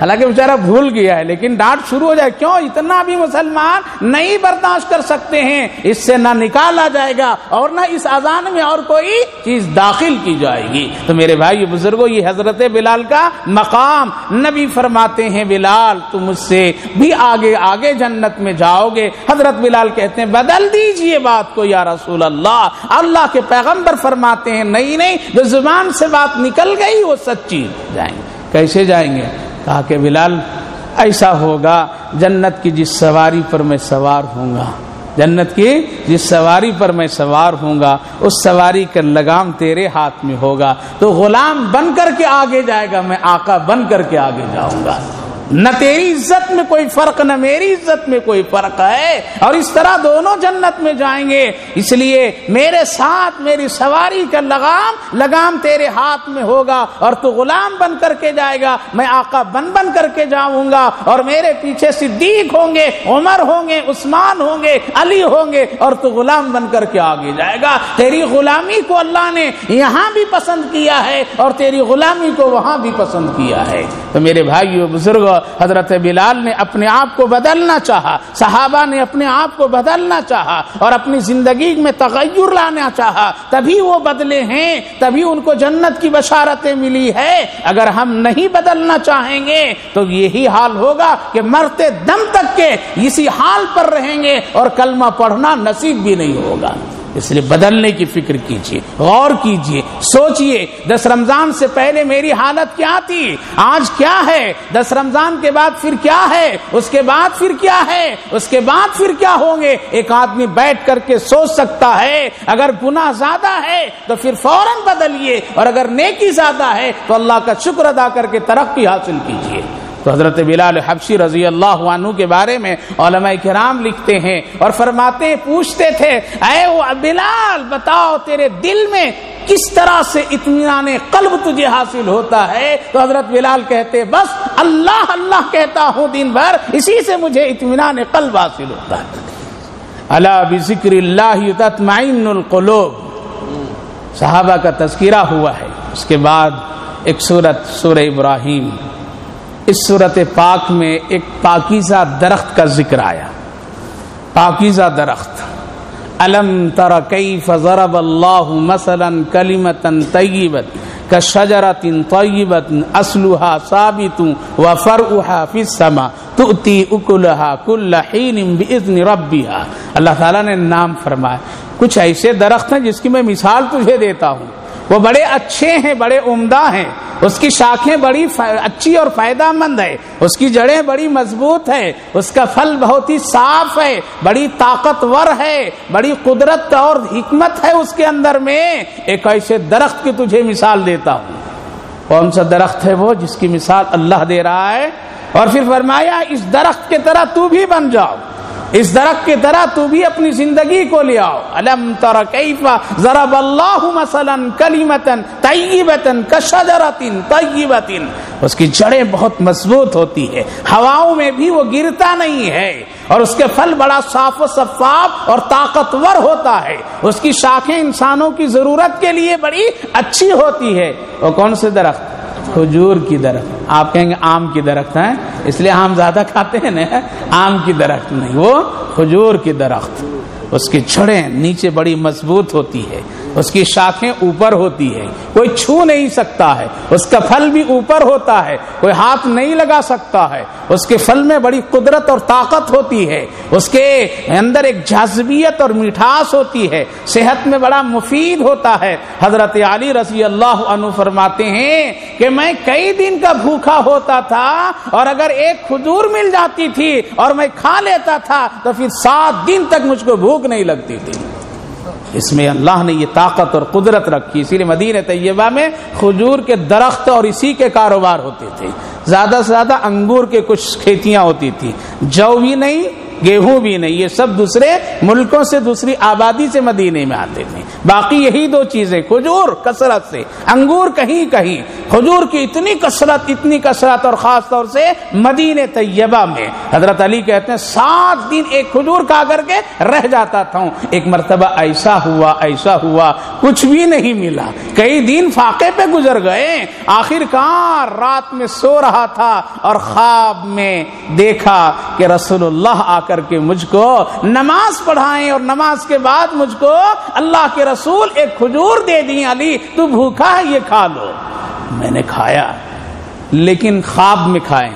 हालाँकि बेचारा भूल गया है, लेकिन डांट शुरू हो जाए, क्यों? इतना भी मुसलमान नहीं बर्दाश्त कर सकते हैं। इससे ना निकाला जाएगा और ना इस अजान में और कोई चीज़ दाखिल की जाएगी। तो मेरे भाई बुजुर्गो, ये हज़रत बिलाल का मकाम। नबी फरमाते हैं, बिलाल, तुम उससे भी आगे आगे जन्नत में जाओगे। हज़रत बिलाल कहते हैं, बदल दीजिए बात को, या रसूल अल्लाह अल्लाह के पैगंबर फरमाते हैं, नहीं नहीं, जो ज़ुबान से बात निकल गई, वो सच्ची जाएँगे। कैसे जाएँगे? कहा कि बिलाल, ऐसा होगा, जन्नत की जिस सवारी पर मैं सवार होऊँगा, जन्नत की जिस सवारी पर मैं सवार हूँगा उस सवारी का लगाम तेरे हाथ में होगा तो गुलाम बन करके आगे जाएगा, मैं आका बन करके आगे जाऊँगा। न तेरी इज़्ज़त में कोई फ़र्क, न मेरी इज़्ज़त में कोई फ़र्क है। और इस तरह दोनों जन्नत में जाएँगे। इसलिए मेरे साथ मेरी सवारी का लगाम लगाम तेरे हाथ में होगा और तू गुलाम बन करके जाएगा। मैं आका बन बन करके जाऊँगा और मेरे पीछे सिद्दीक होंगे, उमर होंगे, उस्मान होंगे, अली होंगे और तू गुलाम बन करके आगे जाएगा। तेरी गुलामी को अल्लाह ने यहाँ भी पसंद किया है और तेरी गुलामी को वहाँ भी पसंद किया है। तो मेरे भाइयों, बुज़ुर्ग हज़रत बिलाल ने अपने आप को बदलना चाहा, सहाबा ने अपने आप को बदलना चाहा और अपनी ज़िंदगी में तगैर लाना चाहा। तभी वो बदले हैं, तभी उनको जन्नत की बशारतें मिली है। अगर हम नहीं बदलना चाहेंगे तो यही हाल होगा कि मरते दम तक के इसी हाल पर रहेंगे और कलमा पढ़ना नसीब भी नहीं होगा। इसलिए बदलने की फ़िक्र कीजिए, गौर कीजिए, सोचिए, दस रमज़ान से पहले मेरी हालत क्या थी? आज क्या है? दस रमज़ान के बाद फिर क्या है? उसके बाद फिर क्या है? उसके बाद फिर क्या होंगे? एक आदमी बैठ करके सोच सकता है, अगर गुना ज़्यादा है तो फिर फ़ौरन बदलिए, और अगर नेकी ज़्यादा है तो अल्लाह का शुक्र अदा करके तरक्की हासिल कीजिए। तो हज़रत बिलाल हबशी रज़ी अल्लाह के बारे में कराम लिखते हैं और फरमाते, पूछते थे अरे वो बिलाल, बताओ तेरे दिल में किस तरह से इतमान कल्ब तुझे हासिल होता है? तो हज़रत बिलाल कहते, बस अल्लाह अल्लाह कहता हूँ दिन भर इसी से मुझे इतमान कल्ब हासिल होता है। अला बिक्र साहबा का तस्करा हुआ है। उसके बाद एक सूरत सुर इब्राहिम। इस सूरत पाक में एक पाकिजा दरख्त का ज़िक्र आया। पाकिजा दरख्त। अलम तर कई फजरब अल्लाह मसलन कलिमतन तय्यबत का शजरतिन तय्यबत असलुहा साबितु व फरउहा फिस समा तुती उकुलहा बिइज़्न रब्बिहा। अल्लाह ताला ने नाम फरमाया। कुछ ऐसे दरख्त हैं जिसकी मैं मिसाल तुझे देता हूँ। वो बड़े अच्छे हैं, बड़े उम्दा हैं। उसकी शाखें बड़ी अच्छी और फायदामंद है। उसकी जड़ें बड़ी मज़बूत है। उसका फल बहुत ही साफ़ है, बड़ी ताकतवर है, बड़ी कुदरत और हिकमत है उसके अंदर में। एक ऐसे दरख्त की तुझे मिसाल देता हूँ। कौन सा दरख्त है वो जिसकी मिसाल अल्लाह दे रहा है? और फिर फरमाया, इस दरख्त के तरह तू भी बन जाओ। इस दरख्त की तरह तू भी अपनी ज़िंदगी को ले आओ। अलम तर कैफा जरब अल्लाह मसलन कलीमतन तय्यबतन कशजरतिन तय्यबतिन। उसकी जड़ें बहुत मज़बूत होती है। हवाओं में भी वो गिरता नहीं है। और उसके फल बड़ा साफ़ शफाफ और ताकतवर होता है। उसकी शाखें इंसानों की ज़रूरत के लिए बड़ी अच्छी होती है। वो कौन से दरख्त? खजूर की दरख्त। आप कहेंगे आम की दरख्त है, इसलिए आम ज़्यादा खाते हैं ना, आम की दरख्त नहीं, वो खजूर की दरख्त। उसकी छड़े नीचे बड़ी मज़बूत होती है। उसकी शाखें ऊपर होती है। कोई छू नहीं सकता है। उसका फल भी ऊपर होता है। कोई हाथ नहीं लगा सकता है। उसके फल में बड़ी कुदरत और ताकत होती है। उसके अंदर एक जाजबियत और मिठास होती है। सेहत में बड़ा मुफीद होता है। हज़रत अली रसी अल्लाह फरमाते हैं कि मैं कई दिन का भूखा होता था और अगर एक खजूर मिल जाती थी और मैं खा लेता था तो फिर सात दिन तक मुझको भूख नहीं लगती थी। इसमें अल्लाह ने ये ताकत और कुदरत रखी, इसीलिए मदीन तैयबा में खजूर के दरख्त और इसी के कारोबार होते थे। ज़्यादा से ज़्यादा अंगूर के कुछ खेतियाँ होती थी। जौ भी नहीं गेहूँ भी नहीं, ये सब दूसरे मुल्कों से दूसरी आबादी से मदीने में आते थे। बाकी यही दो चीज़ें, खजूर कसरत से, अंगूर कहीं कहीं, खजूर की इतनी कसरत इतनी कसरत और खास तौर से मदीने तैयबा में। हज़रत अली कहते हैं, सात दिन एक खजूर खा करके रह जाता था एक मरतबा ऐसा हुआ ऐसा हुआ, कुछ भी नहीं मिला। कई दिन फाके पे गुजर गए, आखिरकार रात में सो रहा था और ख्वाब में देखा कि रसूलुल्लाह आकर करके मुझको नमाज़ पढ़ाएँ और नमाज़ के बाद मुझको अल्लाह के रसूल एक खजूर दे दी अली, तू भूखा है, ये खा लो। मैंने खाया, लेकिन ख्वाब में खाए।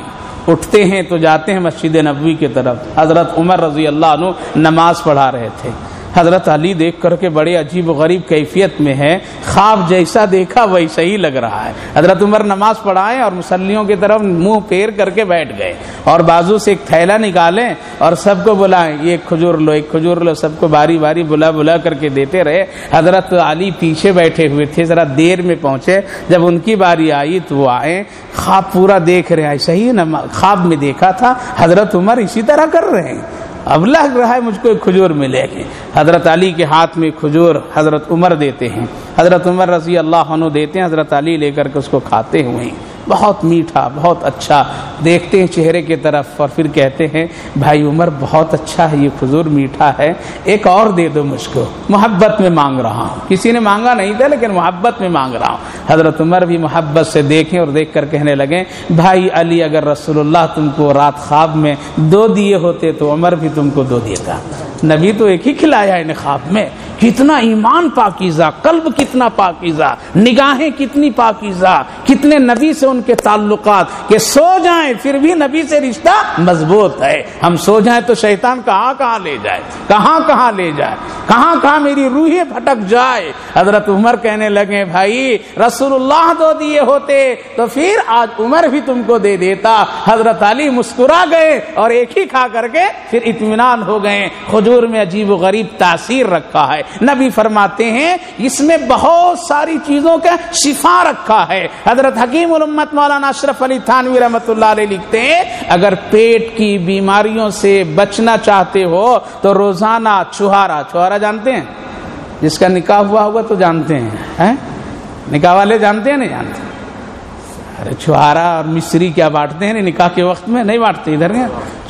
उठते हैं तो जाते हैं मस्जिद नबी की तरफ़। हज़रत उमर रज़ी अल्लाह नमाज़ पढ़ा रहे थे। हज़रत अली देख करके बड़े अजीब गरीब कैफियत में है। ख्वाब जैसा देखा, वैसा ही लग रहा है। हज़रत उमर नमाज़ पढ़ाए और मुसलियों की तरफ़ मुँह फेर करके बैठ गए और बाजू से एक थैला निकाले और सबको बुलाए। ये खजूर लो, एक खजूर लो, सबको बारी बारी बुला बुला करके देते रहे। हज़रत अली पीछे बैठे हुए थे, जरा देर में पहुँचे। जब उनकी बारी आई तो वो आए। ख्वाब पूरा देख रहे हैं, ऐसा ही ख्वाब में देखा था, हज़रत उमर इसी तरह कर रहे हैं। अब लग रहा है मुझको एक खजूर मिलेगी हज़रत अली के हाथ में खजूर हज़रत उमर देते हैं। हज़रत उमर रसी अल्लाह देते हैं, हज़रत अली लेकर के उसको खाते हुए बहुत मीठा, बहुत अच्छा। देखते हैं चेहरे की तरफ़ और फिर कहते हैं, भाई उमर, बहुत अच्छा है, ये खजूर मीठा है। एक और दे दो मुझको। मोहब्बत में मांग रहा हूँ। किसी ने मांगा नहीं था, लेकिन मोहब्बत में मांग रहा हूँ। हज़रत उमर भी मोहब्बत से देखें और देख कर कहने लगे, भाई अली, अगर रसोल्ला तुमको रात ख्वाब में दो दिए होते तो उमर भी तुमको दो देता। नबी तो एक ही खिलाया इन ख्वाब में। कितना ईमान पाकिजा, कल्ब कितना पाकिजा, निगाहें कितनी पाकिजा, कितने नबी से उनके ताल्लुकात, के सो जाए, फिर भी नबी से रिश्ता मज़बूत है। हम सो जाए तो शैतान कहाँ कहाँ ले जाए, कहाँ कहाँ ले जाए, कहाँ कहाँ मेरी रूहें भटक जाए। हज़रत उमर कहने लगे, भाई, रसूलुल्लाह तो दिए होते तो फिर आज उमर भी तुमको दे देता। हज़रत अली मुस्कुरा गए और एक ही खा करके फिर इतमान हो गए। खजूर में अजीब गरीब तासीर रखा है। नबी फरमाते हैं, इसमें बहुत सारी चीज़ों का शिफा रखा है। हज़रत हकीम उम्मत मौलाना अशरफ अली थानवी रहमत लिखते हैं, अगर पेट की बीमारियों से बचना चाहते हो तो रोज़ाना छुहारा छुहारा जानते हैं? जिसका निकाह हुआ होगा तो जानते हैं, है? निकाह वाले जानते हैं, नहीं जानते? अरे छुहारा और मिश्री क्या बांटते हैं? निकाह के वक्त में नहीं बांटते, इधर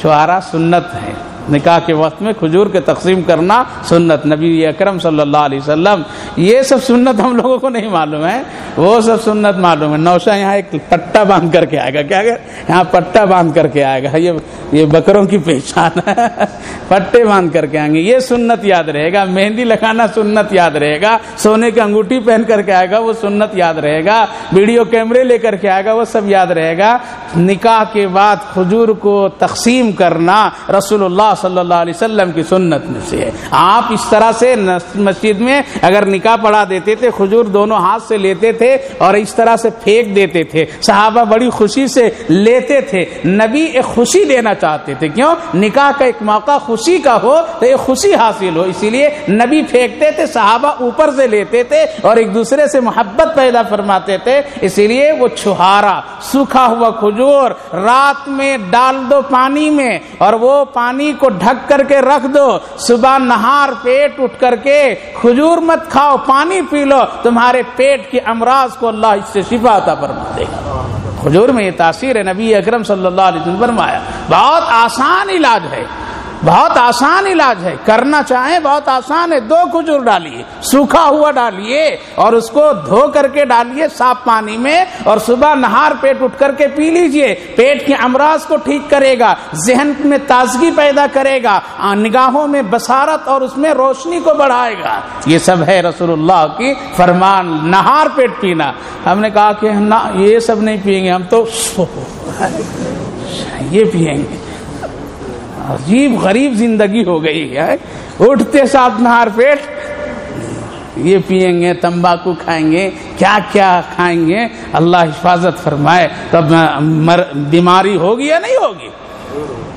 छुहारा सुन्नत है। निकाह के वक्त में खजूर के तकसीम करना सुन्नत। नबी अकरम सल्लल्लाहु अलैहि वसल्लम, ये सब सुन्नत हम लोगों को नहीं मालूम है। वो सब सुन्नत मालूम है। नौशा यहाँ एक पट्टा बाँध करके आएगा। क्या यहाँ पट्टा बाँध करके आएगा। ये ये बकरों की पहचान है। पट्टे बाँध करके आएँगे। ये सुन्नत याद रहेगा। मेहंदी लगाना सुन्नत याद रहेगा। सोने की अंगूठी पहन करके आएगा, वो सुन्नत याद रहेगा। वीडियो कैमरे लेकर के आएगा, वो सब याद रहेगा। निकाह के बाद खजूर को तकसीम करना रसूलुल्लाह सल्लल्लाहु अलैहि वसल्लम की सुन्नत में से है। आप इस तरह से मस्जिद में अगर निकाह पढ़ा देते थे, खजूर दोनों हाथ से लेते थे और इस तरह से फेंक देते थे, सहाबा बड़ी खुशी से लेते थे। नबी एक खुशी देना चाहते थे, क्यों? निकाह का एक मौका खुशी का हो तो एक खुशी हासिल हो, इसीलिए नबी फेंकते थे, सहाबा ऊपर से लेते थे और एक दूसरे से मोहब्बत पैदा फरमाते थे, इसीलिए वो छुहारा, सूखा हुआ खजूर, रात में डाल दो पानी में और वो पानी को ढक करके रख दो। सुबह नहार पेट उठ करके खजूर मत खाओ, पानी पी लो। तुम्हारे पेट के अमराज को अल्लाह इससे शिफाता फरमा देगा खजूर में ये तासीर है, नबी अक्रम वसल्लम फरमाया, बहुत आसान इलाज है। बहुत आसान इलाज है, करना चाहे बहुत आसान है, दो खजूर डालिए, सूखा हुआ डालिए और उसको धो करके डालिए साफ़ पानी में और सुबह नहार पेट उठ करके पी लीजिए, पेट के अमराज को ठीक करेगा, जहन में ताजगी पैदा करेगा निगाहों में बसारत और उसमें रोशनी को बढ़ाएगा। ये सब है रसूलुल्लाह की फरमान, नहार पेट पीना। हमने कहा कि ना, ये सब नहीं पियेंगे, हम तो ये पियेंगे। अजीब गरीब ज़िंदगी हो गई है। उठते साथ नहार पेट, ये पियेंगे, तंबाकू खाएँगे क्या क्या खाएँगे? अल्लाह हिफाजत फरमाए, तब बीमारी होगी या नहीं होगी?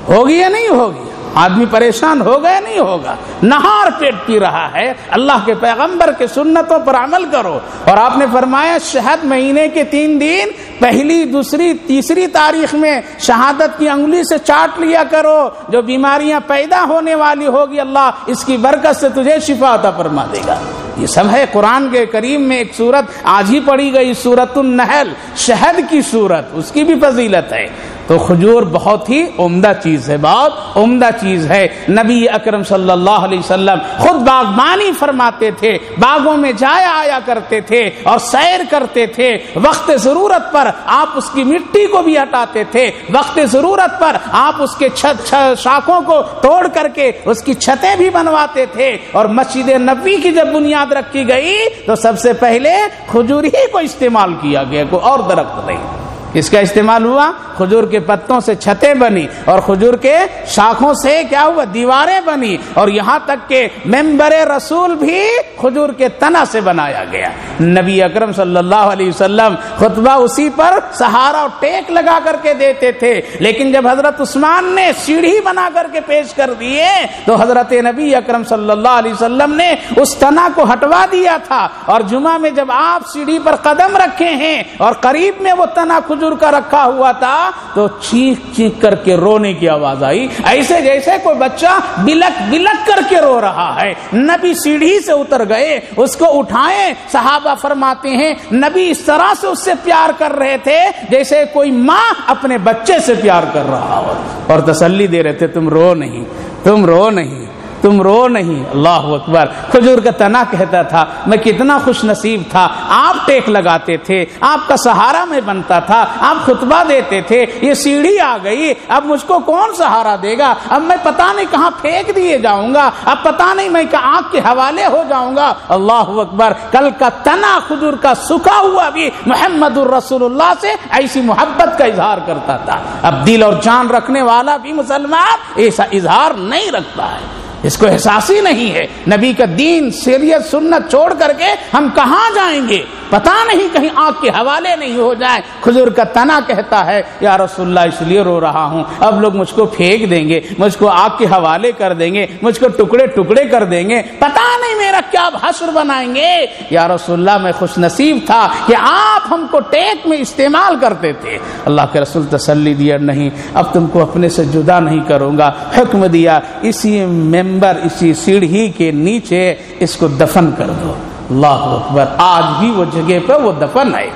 होगी या नहीं होगी? आदमी परेशान होगा या नहीं होगा। नहार पेट पी रहा है। अल्लाह के पैगंबर के सुन्नतों पर अमल करो। और आपने फरमाया, शहद महीने के तीन दिन, पहली, दूसरी, तीसरी तारीख में शहादत की अंगुली से चाट लिया करो। जो बीमारियाँ पैदा होने वाली होगी, अल्लाह इसकी बरकत से तुझे शिफा अता फरमा देगा। ये सब है कुरान के करीम में एक सूरत। आज ही पढ़ी गई सूरत नहल, शहद की सूरत, उसकी भी फजीलत है। तो खजूर बहुत ही उम्दा चीज़ है बहुत उम्दा चीज़ है। नबी अकरम सल्लल्लाहु अलैहि वसल्लम खुद बागबानी फरमाते थे, बागों में जाया आया करते थे और सैर करते थे। वक्त ज़रूरत पर आप उसकी मिट्टी को भी हटाते थे। वक्त ज़रूरत पर आप उसके छत, शाखों को तोड़ करके उसकी छतें भी बनवाते थे। और मस्जिद नबी की जब बुनियाद रखी गई तो सबसे पहले खजूर ही को इस्तेमाल किया गया, कोई और दरख्त नहीं। किसका इस्तेमाल हुआ, खजूर के पत्तों से छतें बनी और खजूर के शाखों से क्या हुआ, दीवारें बनी और यहाँ तक के मेंबर रसूल भी खजूर के तना से बनाया गया। नबी अकरम सल्लल्लाहु अलैहि वसल्लम खुतबा उसी पर सहारा और टेक लगा करके देते थे, लेकिन जब हज़रत उस्मान ने सीढ़ी बना करके पेश कर दिए तो हज़रत नबी अकरम वसल्लम ने उस तना को हटवा दिया था और जुमा में जब आप सीढ़ी पर कदम रखे हैं और करीब में वो तना खजूर का रखा हुआ था तो चीख चीख करके रोने की आवाज़ आई। ऐसे जैसे कोई बच्चा बिलक बिलक करके रो रहा है। नबी सीढ़ी से उतर गए, उसको उठाए, सहाबा फरमाते हैं, नबी इस तरह से उससे प्यार कर रहे थे जैसे कोई माँ अपने बच्चे से प्यार कर रहा हो। और तसल्ली दे रहे थे, तुम रो नहीं, तुम रो नहीं। तुम रो नहीं। अल्लाह अकबर। खजूर का तना कहता था, मैं कितना खुश नसीब था। आप टेक लगाते थे, आपका सहारा में बनता था, आप खुतबा देते थे, ये सीढ़ी आ गई, अब मुझको कौन सहारा देगा? अब मैं पता नहीं कहाँ फेंक दिए जाऊँगा, अब पता नहीं मैं आग के हवाले हो जाऊँगा। अल्लाह अकबर। कल का तना खजूर का सुखा हुआ भी मोहम्मद रसूलुल्लाह से ऐसी मोहब्बत का इजहार करता था। अब दिल और जान रखने वाला भी मुसलमान ऐसा इजहार नहीं रखता है। इसको एहसास ही नहीं है। नबी का दीन, सीरियत, सुन्नत छोड़ करके हम कहाँ जाएँगे? पता नहीं कहीं आग के हवाले नहीं हो जाए। खुजूर का तना कहता है, या रसुल्ला इसलिए रो रहा हूँ। अब लोग मुझको फेंक देंगे, मुझको आग के हवाले कर देंगे, मुझको टुकड़े टुकड़े कर देंगे। पता नहीं मेरा क्या हसर बनाएँगे। या रसुल्ला मैं खुश नसीब था कि आप हमको टेक में इस्तेमाल करते थे। अल्लाह के रसूल तसली दिया नहीं, अब तुमको अपने से जुदा नहीं करूँगा। हुक्म दिया, इसी मेंबर, इसी सीढ़ी के नीचे इसको दफन कर दो। अल्लाह अकबर। आज भी वो जगह पर वो दफन है।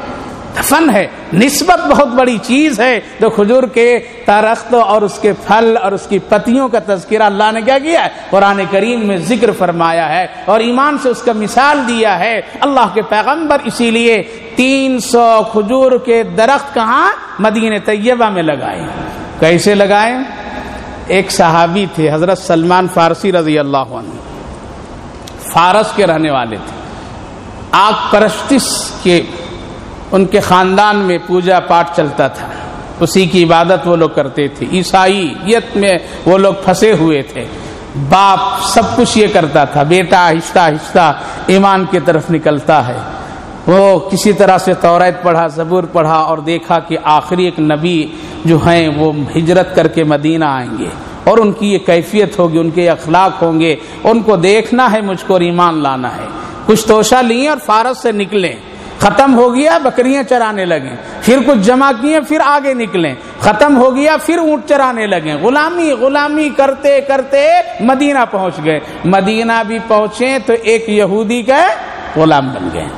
दफन है। निस्बत बहुत बड़ी चीज़ है। तो खजूर के तरख्त और उसके फल और उसकी पतियों का तस्करा अल्लाह ने क्या किया है? कुरान करीम में ज़िक्र फरमाया है और ईमान से उसका मिसाल दिया है। अल्लाह के पैगंबर इसीलिए तीन सौ खजूर के दरख्त कहा? मदीन तैयबा में लगाए। कैसे लगाए? एक सहाबी थे, हज़रत सलमान फारसी रज़ी अल्लाह फारस के रहने वाले थे। आग के उनके ख़ानदान में पूजा पाठ चलता था। उसी की इबादत वो लोग करते थे। ईसाईयत में वो लोग फंसे हुए थे। बाप सब कुछ ये करता था। बेटा आहिस्ता आहिस्ता ईमान की तरफ़ निकलता है। वो किसी तरह से तौरात पढ़ा, जबूर पढ़ा और देखा कि आखिरी एक नबी जो हैं वो हिजरत करके मदीना आएँगे और उनकी ये कैफियत होगी, उनके अखलाक होंगे। उनको देखना है मुझको और ईमान लाना है। कुछ तोशा लिए और फारस से निकले। खत्म हो गया, बकरियाँ चराने लगे। फिर कुछ जमा किए, फिर आगे निकले। खत्म हो गया, फिर ऊँट चराने लगे। गुलामी गुलामी करते करते मदीना पहुँच गए। मदीना भी पहुँचे तो एक यहूदी का गुलाम बन गए।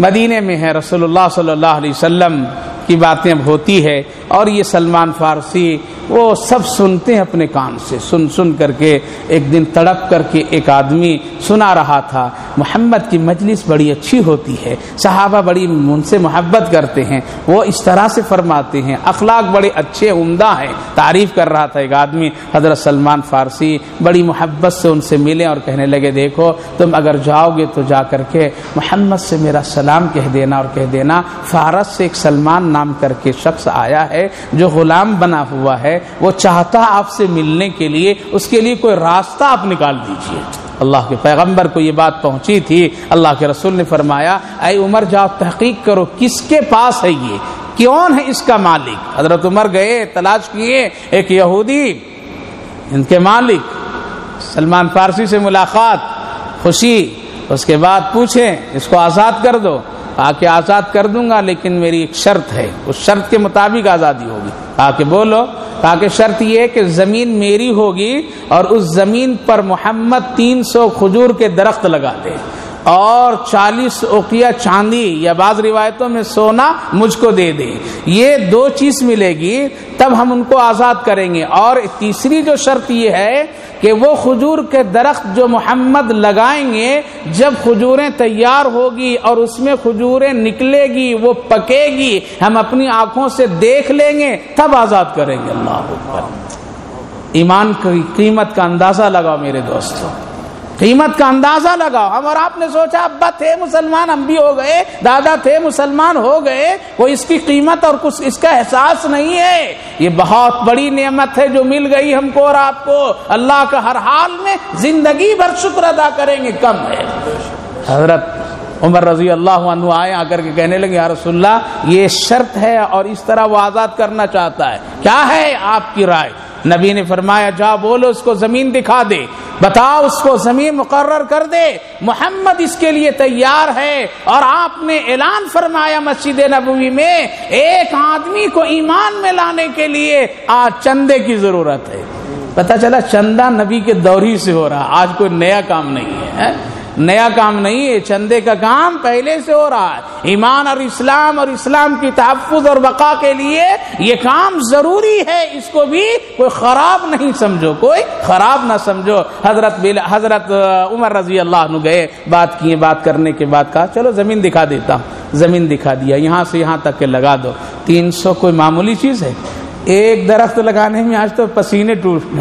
मदीने में है रसोल्ला वसल्लम। की बातें अब होती है और ये सलमान फारसी, वो सब सुनते हैं अपने कान से। सुन सुन करके एक दिन तड़प करके एक आदमी सुना रहा था, मोहम्मद की मजलिस बड़ी अच्छी होती है, सहाबा बड़ी उनसे मोहब्बत करते हैं। वो इस तरह से फरमाते हैं, अखलाक बड़े अच्छे, उम्दा हैं। तारीफ़ कर रहा था एक आदमी, हज़रत सलमान फारसी बड़ी मोहब्बत से उनसे मिले और कहने लगे, देखो, तुम अगर जाओगे तो जा करके मोहम्मद से मेरा सलाम कह देना और कह देना, फारस से एक सलमान नाम करके शख्स आया है, जो गुलाम बना हुआ है, वो चाहता आपसे मिलने के लिए, उसके लिए कोई रास्ता आप निकाल दीजिए। अल्लाह के पैगंबर को ये बात पहुँची थी। अल्लाह के रसूल ने फरमाया अय उमर जाओ तहकीक करो, किसके पास है ये? कौन है इसका मालिक? हज़रत उमर गए, तलाश किए, एक यहूदी, इनके मालिक, सलमान फारसी से मुलाकात, खुशी, उसके बाद पूछे, इसको आज़ाद कर दो? आके आज़ाद कर दूँगा, लेकिन मेरी एक शर्त है। उस शर्त के मुताबिक आज़ादी होगी। आके बोलो ताकि शर्त यह कि ज़मीन मेरी होगी और उस ज़मीन पर मोहम्मद 300 खजूर के दरख्त लगा दे। और 40 ओकिया चांदी या बाज रिवायतों में सोना मुझको दे दे। ये दो चीज़ मिलेगी, तब हम उनको आज़ाद करेंगे। और तीसरी जो शर्त ये है कि वो खजूर के दरख्त जो मोहम्मद लगाएँगे, जब खजूरें तैयार होगी और उसमें खजूरें निकलेगी, वो पकेगी, हम अपनी आँखों से देख लेंगे, तब आज़ाद करेंगे। अल्लाह ईमान की कीमत का अंदाज़ा लगाओ मेरे दोस्तों। कीमत का अंदाज़ा लगाओ। हम और आपने सोचा, अब्बा थे मुसलमान, हम भी हो गए, दादा थे मुसलमान, हो गए, वो इसकी कीमत और कुछ इसका एहसास नहीं है। ये बहुत बड़ी नेमत है जो मिल गई हमको और आपको। अल्लाह का हर हाल में ज़िंदगी भर शुक्र अदा करेंगे, कम है। हज़रत उमर रज़ी अल्लाह आए, आकर के कहने लगे यारसुल्ला ये शर्त है और इस तरह वो आज़ाद करना चाहता है। क्या है आपकी राय? नबी ने फरमाया, जा बोलो, उसको ज़मीन दिखा दे। बताओ, उसको ज़मीन मुकर्र कर दे। मोहम्मद इसके लिए तैयार है। और आपने ऐलान फरमाया मस्जिद नबी में, एक आदमी को ईमान में लाने के लिए आज चंदे की ज़रूरत है। पता चला, चंदा नबी के दौरी से हो रहा आज कोई नया काम नहीं है? नया काम नहीं है, चंदे का काम पहले से हो रहा है। ईमान और इस्लाम और इस्लाम की तहफ़ और बका के लिए ये काम ज़रूरी है, इसको भी कोई खराब नहीं समझो, कोई खराब ना समझो। हज़रत हज़रत उमर रज़ी अल्लाह गए, बात किए, बात करने के बाद कहा, चलो, ज़मीन दिखा देता हूँ, ज़मीन दिखा दिया, यहाँ से यहाँ तक के लगा दो। तीन सौ कोई मामूली चीज़ है? एक दरख्त लगाने में आज तो पसीने टूट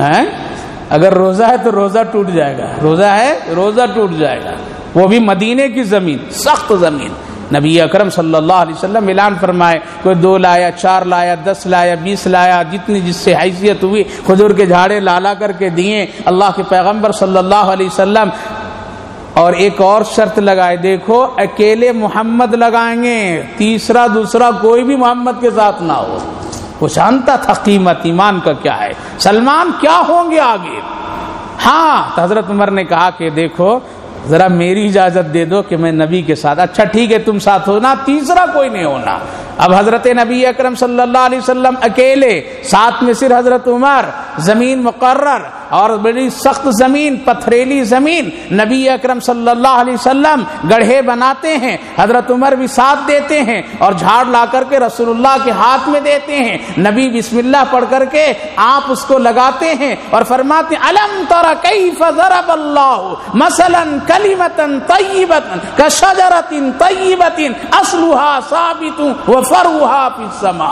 अगर रोजा है तो रोजा टूट जाएगा। रोजा है, रोजा टूट जाएगा। वो भी मदीने की ज़मीन, सख्त ज़मीन। नबी अकरम सल्लल्लाहु अलैहि वसल्लम मिलान फरमाए, कोई दो लाया, चार लाया, दस लाया, बीस लाया, जितनी जिससे हैसियत हुई, खुजूर के झाड़े लाला करके दिए, अल्लाह के पैगंबर सल्लल्लाहु अलैहि वसल्लम। और एक और शर्त लगाए, देखो, अकेले मोहम्मद लगाएँगे, तीसरा, दूसरा कोई भी मोहम्मद के साथ ना हो। वो जानता था कीमत, ईमान का क्या है। सलमान, क्या होंगे आगे? हाँ तो हज़रत उमर ने कहा कि देखो, जरा मेरी इजाज़त दे दो कि मैं नबी के साथ। अच्छा ठीक है, तुम साथ हो ना, तीसरा कोई नहीं होना। अब हज़रत नबी अकरम सल्लल्लाहु अलैहि वसल्लम अकेले, साथ में सिर हज़रत उमर, ज़मीन मुकर्र और बड़ी सख्त ज़मीन, पथरेली ज़मीन, नबी अकरम सल्लल्लाहु अलैहि वसल्लम गढ़े बनाते हैं, हज़रत उमर भी साथ देते हैं और झाड़ ला करके रसूलुल्लाह के हाथ में देते हैं। नबी बिस्मिल्लाह पढ़ करके आप उसको लगाते हैं और फरमाते अलम तरा मसलन कलिमतन तय्यबतन कशजरतिन तय्यबतिन असलुहा साबितु व फरुहा समा.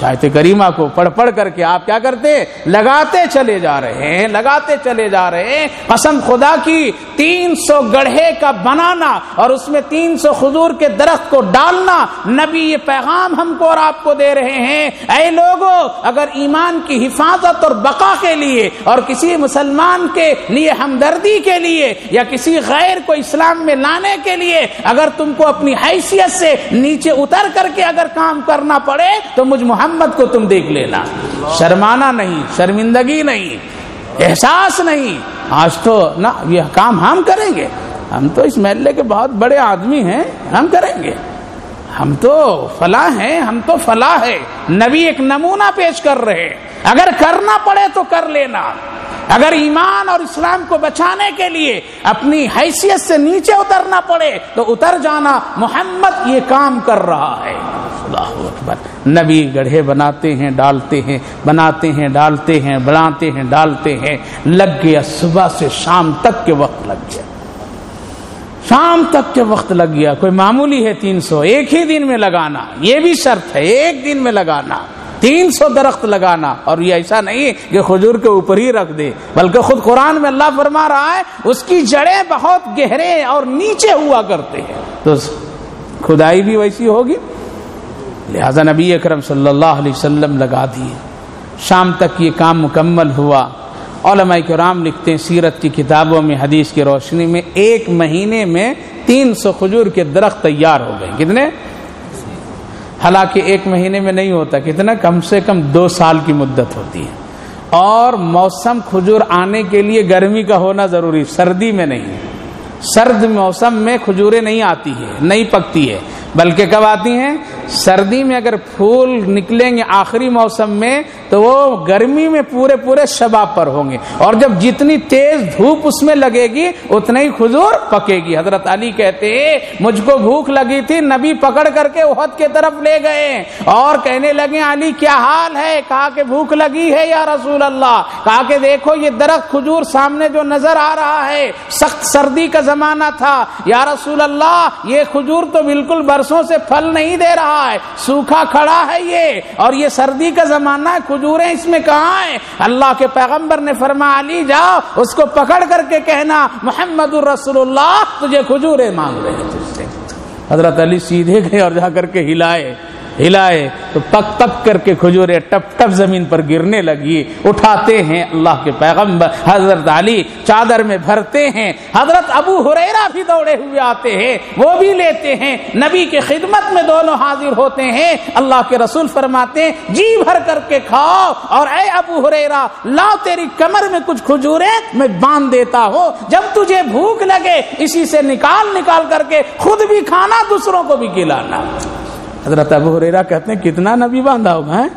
शायद करीमा को पढ़ पढ़ करके आप क्या करते? लगाते चले जा रहे हैं। लगाते चले जा रहे हैं। कसम खुदा की 300 गढ़े का बनाना और उसमें 300 खजूर के दरख्त को डालना, नबी ये पैगाम हमको और आपको दे रहे हैं। ऐ लोगों, अगर ईमान की हिफाजत और बका के लिए और किसी मुसलमान के लिए हमदर्दी के लिए या किसी गैर को इस्लाम में लाने के लिए अगर तुमको अपनी हैसियत से नीचे उतर करके अगर काम करना पड़े तो मुझ मोहम्मद को तुम देख लेना। शर्माना नहीं, शर्मिंदगी नहीं। एहसास नहीं। आज तो ना, यह काम हम करेंगे। हम तो इस महल्ले के बहुत बड़े आदमी हैं, हम करेंगे। हम तो फला हैं, हम तो फला है। नबी एक नमूना पेश कर रहे अगर करना पड़े तो कर लेना। अगर ईमान और इस्लाम को बचाने के लिए अपनी हैसियत से नीचे उतरना पड़े तो उतर जाना। मोहम्मद ये काम कर रहा है। नबी गढ़े बनाते हैं, डालते हैं, बनाते हैं, डालते हैं, बनाते हैं, डालते हैं। लग गया सुबह से शाम तक के वक्त लग गया। शाम तक के वक्त लग गया। कोई मामूली है तीन सौ? एक ही दिन में लगाना। ये भी शर्त है, एक दिन में लगाना। तीन सौ दरख्त लगाना। और ये ऐसा नहीं कि खजूर के ऊपर ही रख दे, बल्कि खुद कुरान में अल्लाह फरमा रहा है, उसकी जड़ें बहुत गहरे और नीचे हुआ करते हैं। तो खुदाई भी वैसी होगी। लिहाजा नबी अकरम वसल्लम लगा दिए। शाम तक ये काम मुकम्मल हुआ। कराम लिखते हैं, सीरत की किताबों में, हदीस की रोशनी में, एक महीने में तीन सौ खजूर के दरख्त तैयार हो गए। कितने? हालाँकि एक महीने में नहीं होता, कितना? कम से कम दो साल की मुद्दत होती है। और मौसम खजूर आने के लिए गर्मी का होना ज़रूरी, सर्दी में नहीं। सर्द मौसम में खजूरें नहीं आती है, नहीं पकती है। बल्कि कब आती हैं? सर्दी में अगर फूल निकलेंगे आखिरी मौसम में तो वो गर्मी में पूरे पूरे शबाब पर होंगे। और जब जितनी तेज धूप उसमें लगेगी, उतना ही खुजूर पकेगी। हज़रत अली कहते मुझको भूख लगी थी, नबी पकड़ करके उहद के तरफ़ ले गए। और कहने लगे, अली, क्या हाल है? कहा कि भूख लगी है या रसूल अल्लाह कहा कि देखो, ये दरख्त खजूर सामने जो नज़र आ रहा है, सख्त सर्दी का जमाना था। या रसूल अल्लाह ये खजूर तो बिल्कुल बरसों से फल नहीं दे रहा है। सूखा खड़ा है ये। और ये सर्दी का जमाना है, खजूरें इसमें कहा है? अल्लाह के पैगंबर ने फरमा ली जाओ, उसको पकड़ करके कहना मोहम्मद रसुल्लाह तुझे खजूरें मांग रहे हैं हज़रत अली सीधे गए और जाकर के हिलाए। हिलाए तो पक पक करके खजूरे टप टप ज़मीन पर गिरने लगी। उठाते हैं अल्लाह के पैगंबर हज़रत अली चादर में भरते हैं। हज़रत अबू हुरैरा भी दौड़े हुए आते हैं। वो भी लेते हैं। नबी के खिदमत में दोनों हाजिर होते हैं। अल्लाह के रसूल फरमाते हैं, जी भर करके खाओ और ए अबू हुरैरा, लाओ तेरी कमर में कुछ खजूरे, मैं बाँध देता हूँ। जब तुझे भूख लगे, इसी से निकाल निकाल करके खुद भी खाना, दूसरों को भी खिलाना। हज़रत अबू हुरेरा कहते हैं कितना नबी बांधा होगा है?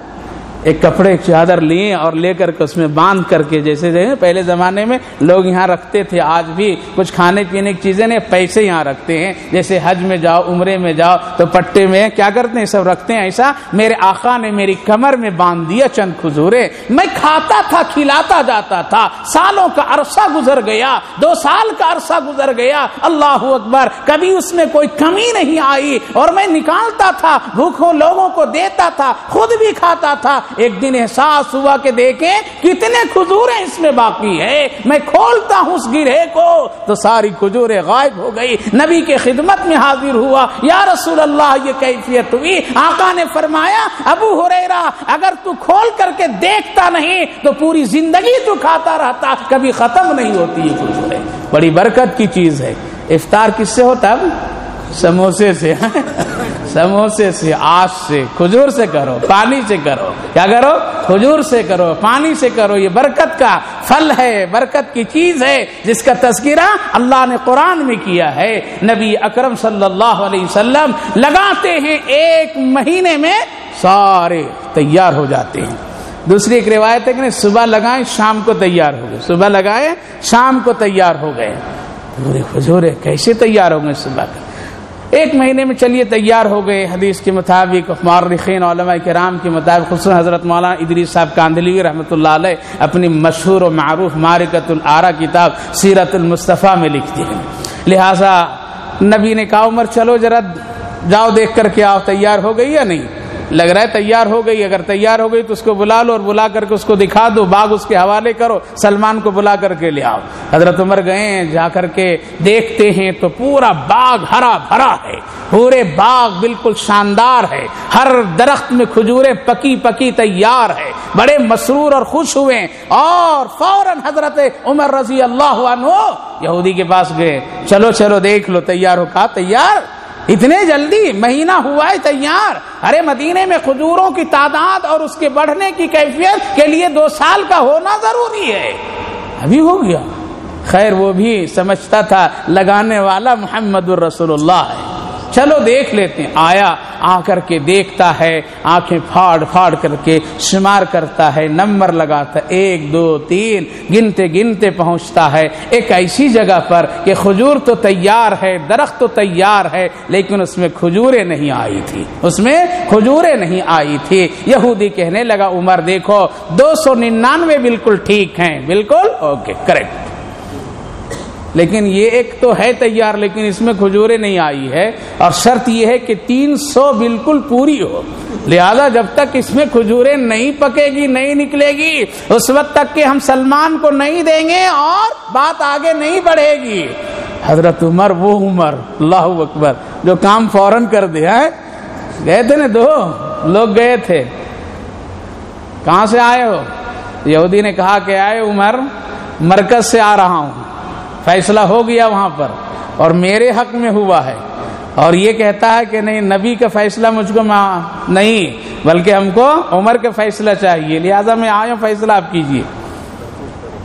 एक कपड़े चादर लिए और लेकर के उसमें बाँध करके, जैसे जैसे पहले ज़माने में लोग यहाँ रखते थे, आज भी कुछ खाने पीने की चीज़ें नहीं, पैसे यहाँ रखते हैं। जैसे हज में जाओ, उम्रे में जाओ तो पट्टे में क्या करते हैं, सब रखते हैं ऐसा? मेरे आका ने मेरी कमर में बाँध दिया चंद खजूरे। मैं खाता था, खिलाता जाता था। सालों का अरसा गुजर गया, दो साल का अरसा गुजर गया। अल्लाह अकबर, कभी उसमें कोई कमी नहीं आई। और मैं निकालता था, भूखों लोगों को देता था, खुद भी खाता था। एक दिन एहसास हुआ कि देखे, कितने खजूरें इसमें बाकी है। मैं खोलता हूँ उस गिरे को तो सारी खजूरें गायब हो गई। नबी के खिदमत में हाजिर हुआ, या रसूल अल्लाह ये कैफियत हुई? आका ने फरमाया, अबू हुरैरा, अगर तू खोल करके देखता नहीं तो पूरी ज़िंदगी तू खाता रहता, कभी खत्म नहीं होती ये खजूरें। बड़ी बरकत की चीज़ है। इफ्तार किससे होता अब? समोसे से समोसे से आश से, खजूर से करो, पानी से करो। क्या करो? खजूर से करो, पानी से करो। ये बरकत का फल है, बरकत की चीज़ है, जिसका तस्करा अल्लाह ने कुरान में किया है। नबी अकरम सल्लल्लाहु अलैहि वसल्लम लगाते हैं, एक महीने में सारे तैयार हो जाते हैं। दूसरी एक रिवायत है कि सुबह लगाए, शाम को तैयार हो गए। सुबह लगाए, शाम को तैयार हो गए। पूरे खजूरे कैसे तैयार हो गए सुबह? एक महीने में चलिए तैयार हो गए हदीस के मुताबिक मार्खीन कराम के मुताबिक खुसन हज़रत मौलाना इदरी साहब कांदली रहमत अपनी मशहूर और मरूफ मारिकतुल आरा किताब सीरतुलमस्तफ़ा में लिखती है। लिहाजा नबी ने कहा, उमर, चलो जरा जाओ देख करके आओ, तैयार हो गई या नहीं? लग रहा है तैयार हो गई, अगर तैयार हो गई तो उसको बुला लो और बुला करके उसको दिखा दो, बाग उसके हवाले करो, सलमान को बुला करके ले आओ। हज़रत उमर गए जा करके देखते हैं तो पूरा बाग हरा भरा है, पूरे बाग बिल्कुल शानदार है, हर दरख्त में खजूरें पकी पकी तैयार है, बड़े मसरूर और खुश हुए और फ़ौरन हज़रत उमर रज़ी अल्लाह यहूदी के पास गए, चलो चलो, देख लो, तैयार हो, कहा, तैयार? इतने जल्दी महीना हुआ है तैयार। अरे मदीने में खजूरों की तादाद और उसके बढ़ने की कैफियत के लिए दो साल का होना ज़रूरी है। अभी हो गया। खैर, वो भी समझता था, लगाने वाला मोहम्मद रसोल्ला है। चलो देख लेते हैं। आया, आकर के देखता है, आँखें फाड़ फाड़ करके शुमार करता है, नंबर लगाता, एक, दो, तीन, गिनते गिनते पहुँचता है। एक ऐसी जगह पर कि खजूर तो तैयार है, दरख्त तो तैयार है, लेकिन उसमें खजूरें नहीं आई थी। उसमें खजूरें नहीं आई थी। यहूदी कहने लगा, उमर देखो, दो सौ निन्यानवे बिल्कुल ठीक है। बिल्कुल? Okay, correct. लेकिन ये एक तो है तैयार, लेकिन इसमें खजूरें नहीं आई है। और शर्त यह है कि 300 बिल्कुल पूरी हो। लिहाजा जब तक इसमें खजूरें नहीं पकेगी, नहीं निकलेगी, उस वक्त तक के हम सलमान को नहीं देंगे और बात आगे नहीं बढ़ेगी। हज़रत उमर, वो उमर, अल्लाह अकबर, जो काम फ़ौरन कर दिया है। गए थे ना दो? लोग गए थे। कहा से आए हो? यहूदी ने कहा कि आए उमर, मरकज से आ रहा हूँ। फैसला हो गया वहाँ पर, और मेरे हक में हुआ है। और ये कहता है कि नहीं, नबी का फैसला मुझको नहीं, बल्कि हमको उमर का फैसला चाहिए। लिहाजा मैं आया फैसला आप कीजिए।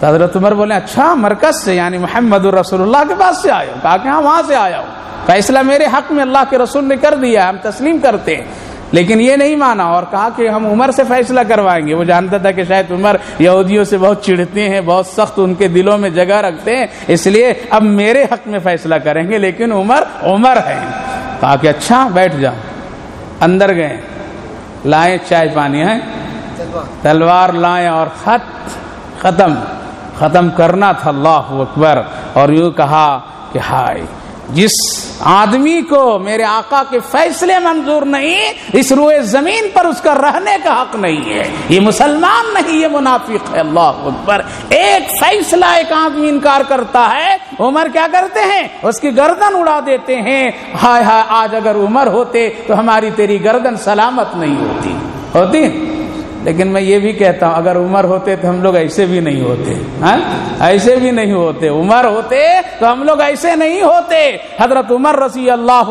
तो हज़रत उमर बोले अच्छा मरकज से, यानी मोहम्मद रसोल्ला के पास से आया कहा कि हाँ वहाँ से आया हूँ। फैसला मेरे हक में अल्लाह के रसूल ने कर दिया हम तस्लीम करते हैं। लेकिन ये नहीं माना और कहा कि हम उमर से फैसला करवाएँगे। वो जानता था कि शायद उमर यहूदियों से बहुत चिढ़ते हैं, बहुत सख्त उनके दिलों में जगह रखते हैं, इसलिए अब मेरे हक में फैसला करेंगे, लेकिन उमर उमर है। कहा कि अच्छा बैठ जाओ अंदर गए। लाए चाय पानी, है? तलवार लाए और खत, खत्म। खत्म करना था, अल्लाह अकबर। और यूँ कहा कि हाय जिस आदमी को मेरे आका के फैसले मंजूर नहीं, इस रुए ज़मीन पर उसका रहने का हक नहीं है। ये मुसलमान नहीं, ये मुनाफिक है, अल्लाह अकबर। एक फैसला एक आदमी इनकार करता है, उमर क्या करते हैं? उसकी गर्दन उड़ा देते हैं। हाय हाय, आज अगर उमर होते तो हमारी तेरी गर्दन सलामत नहीं होती। होती लेकिन मैं ये भी कहता हूँ, अगर उम्र होते तो हम लोग ऐसे भी नहीं होते, हा? ऐसे भी नहीं होते। उमर होते तो हम लोग ऐसे नहीं होते। हज़रत उमर रसी अल्लाह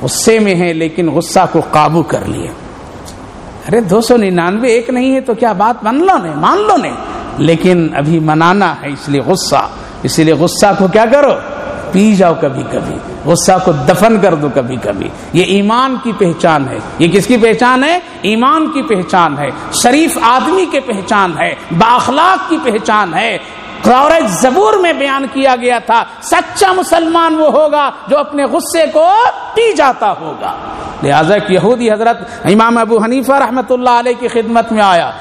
गुस्से में है, लेकिन गुस्सा को काबू कर लिया। अरे, दो सौ निन्यानवे एक नहीं है तो क्या बात मान लो ने, मान लो ने। लेकिन अभी मनाना है, इसलिए गुस्सा। इसलिए गुस्सा को क्या करो? पी जाओ कभी कभी। गुस्सा को दफन कर दो कभी कभी। ये ईमान की पहचान है। ये किसकी पहचान है? ईमान की पहचान है। शरीफ आदमी की पहचान है। बाखलाक की पहचान है। जबूर में बयान किया गया था, सच्चा मुसलमान वो होगा जो अपने गुस्से को पी जाता होगा। लिहाजा यहूदी हज़रत इमाम अबू हनीफा रहमत की खिदमत में आया।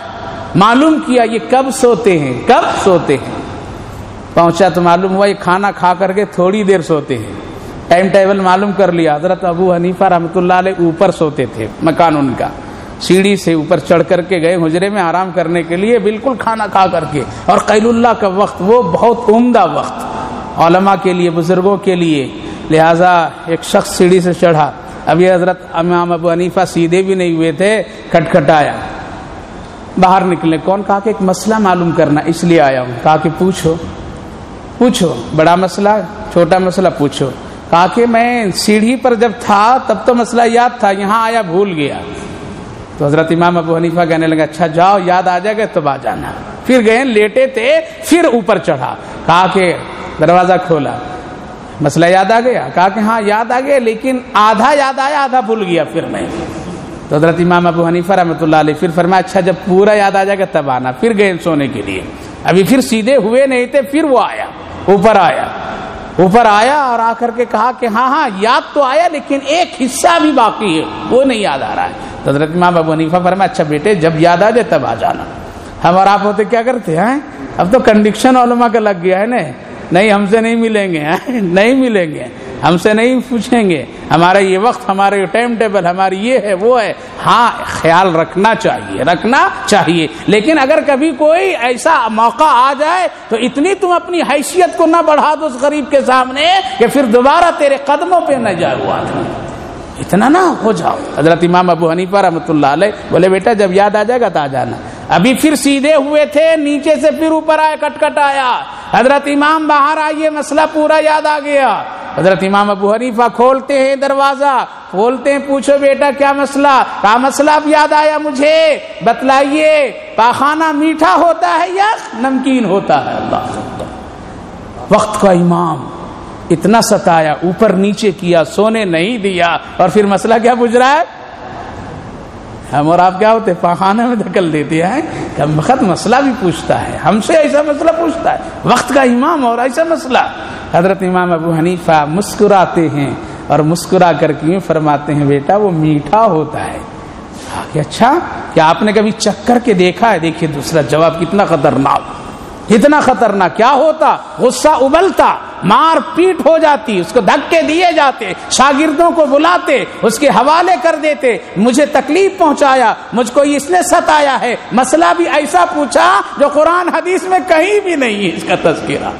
मालूम किया, ये कब सोते हैं? कब सोते हैं? पहुँचा तो मालूम हुआ ये खाना खा करके थोड़ी देर सोते हैं। टाइम टेबल मालूम कर लिया। हज़रत अबू हनीफा रहमत ऊपर सोते थे, मकान उनका। सीढ़ी से ऊपर चढ़ करके गए हुजरे में आराम करने के लिए, बिल्कुल खाना खा करके। और कैलुल्ला का वक्त, वो बहुत उम्दा वक्त। ओलमा के लिए, बुज़ुर्गों के लिए, लिहाजा एक शख्स सीढ़ी से चढ़ा। अभी हज़रत इमाम अबू हनीफा सीधे भी नहीं हुए थे, खटखटाया। बाहर निकले। कौन कहा कि एक मसला मालूम करना, इसलिए आया हूँ। कहा कि पूछो। पूछो, बड़ा मसला, छोटा मसला पूछो। कहा कि मैं सीढ़ी पर जब था, तब तो मसला याद था, यहाँ आया, भूल गया। तो हज़रत इमाम अबू हनीफा कहने लगा अच्छा जाओ, याद आ जाएगा, तब आ जाना। फिर गए, लेटे थे, फिर ऊपर चढ़ा। कहा कि, दरवाज़ा खोला। मसला याद आ गया? कहा कि हाँ याद आ गया, लेकिन आधा याद आया, आधा भूल गया फिर मैं। तो हज़रत इमाम अबू हनीफा रहमत फिर फरमाया अच्छा जब पूरा याद आ जाएगा, तब आना। फिर गए सोने के लिए। अभी फिर सीधे हुए नहीं थे, फिर वो आया। ऊपर आया। ऊपर आया और आकर के कहा कि हाँ हाँ याद तो आया, लेकिन एक हिस्सा भी बाकी है, वो नहीं याद आ रहा है। तो हज़रत बाबू नीफा हनीफा मैं अच्छा बेटे, जब याद आ जाए, तब आ जाना। हम और आप होते क्या करते हैं? अब तो कंडीशन ओलमा का लग गया है ना? नहीं, हमसे नहीं मिलेंगे? नहीं मिलेंगे। हमसे नहीं पूछेंगे। हमारा ये वक्त, हमारे टाइम टेबल हमारी ये है, वो है। हाँ ख्याल रखना चाहिए रखना चाहिए। लेकिन अगर कभी कोई ऐसा मौका आ जाए तो इतनी तुम अपनी हैसियत को ना बढ़ा दो उस गरीब के सामने कि फिर दोबारा तेरे कदमों पे न जाए आदमी। इतना ना हो जाओ। हज़रत इमाम अबू हनीफा रहमत बोले, बेटा, जब याद आ जाएगा तो आ जाना। अभी फिर सीधे हुए थे, नीचे से फिर ऊपर आया कटकट आया हज़रत इमाम, बाहर आइए, मसला पूरा याद आ गया। हज़रत इमाम अबू हनीफा खोलते हैं दरवाज़ा, खोलते हैं, पूछो बेटा, क्या मसला? का मसला अब याद आया मुझे? बतलाइए, पाखाना मीठा होता है या नमकीन होता है? अल्लाह वक्त का इमाम, इतना सताया, ऊपर नीचे किया, सोने नहीं दिया, और फिर मसला क्या पूछ रहा है? हम और आप क्या होते पाखाने में धकल देते हैं कम वक्त मसला भी पूछता है, हमसे ऐसा मसला पूछता है। वक्त का इमाम और ऐसा मसला। हज़रत इमाम अबू हनीफा मुस्कुराते हैं और मुस्कुरा करके फरमाते हैं, बेटा, वो मीठा होता है। कि अच्छा क्या आपने कभी चक्कर के देखा है? देखिए, दूसरा जवाब कितना खतरनाक। कितना खतरनाक। क्या होता? गुस्सा उबलता। मार पीट हो जाती, उसको धक्के दिए जाते, शागिर्दों को बुलाते, उसके हवाले कर देते, मुझे तकलीफ़ पहुँचाया, मुझको इसने सताया है, मसला भी ऐसा पूछा जो कुरान हदीस में कहीं भी नहीं है इसका तस्करा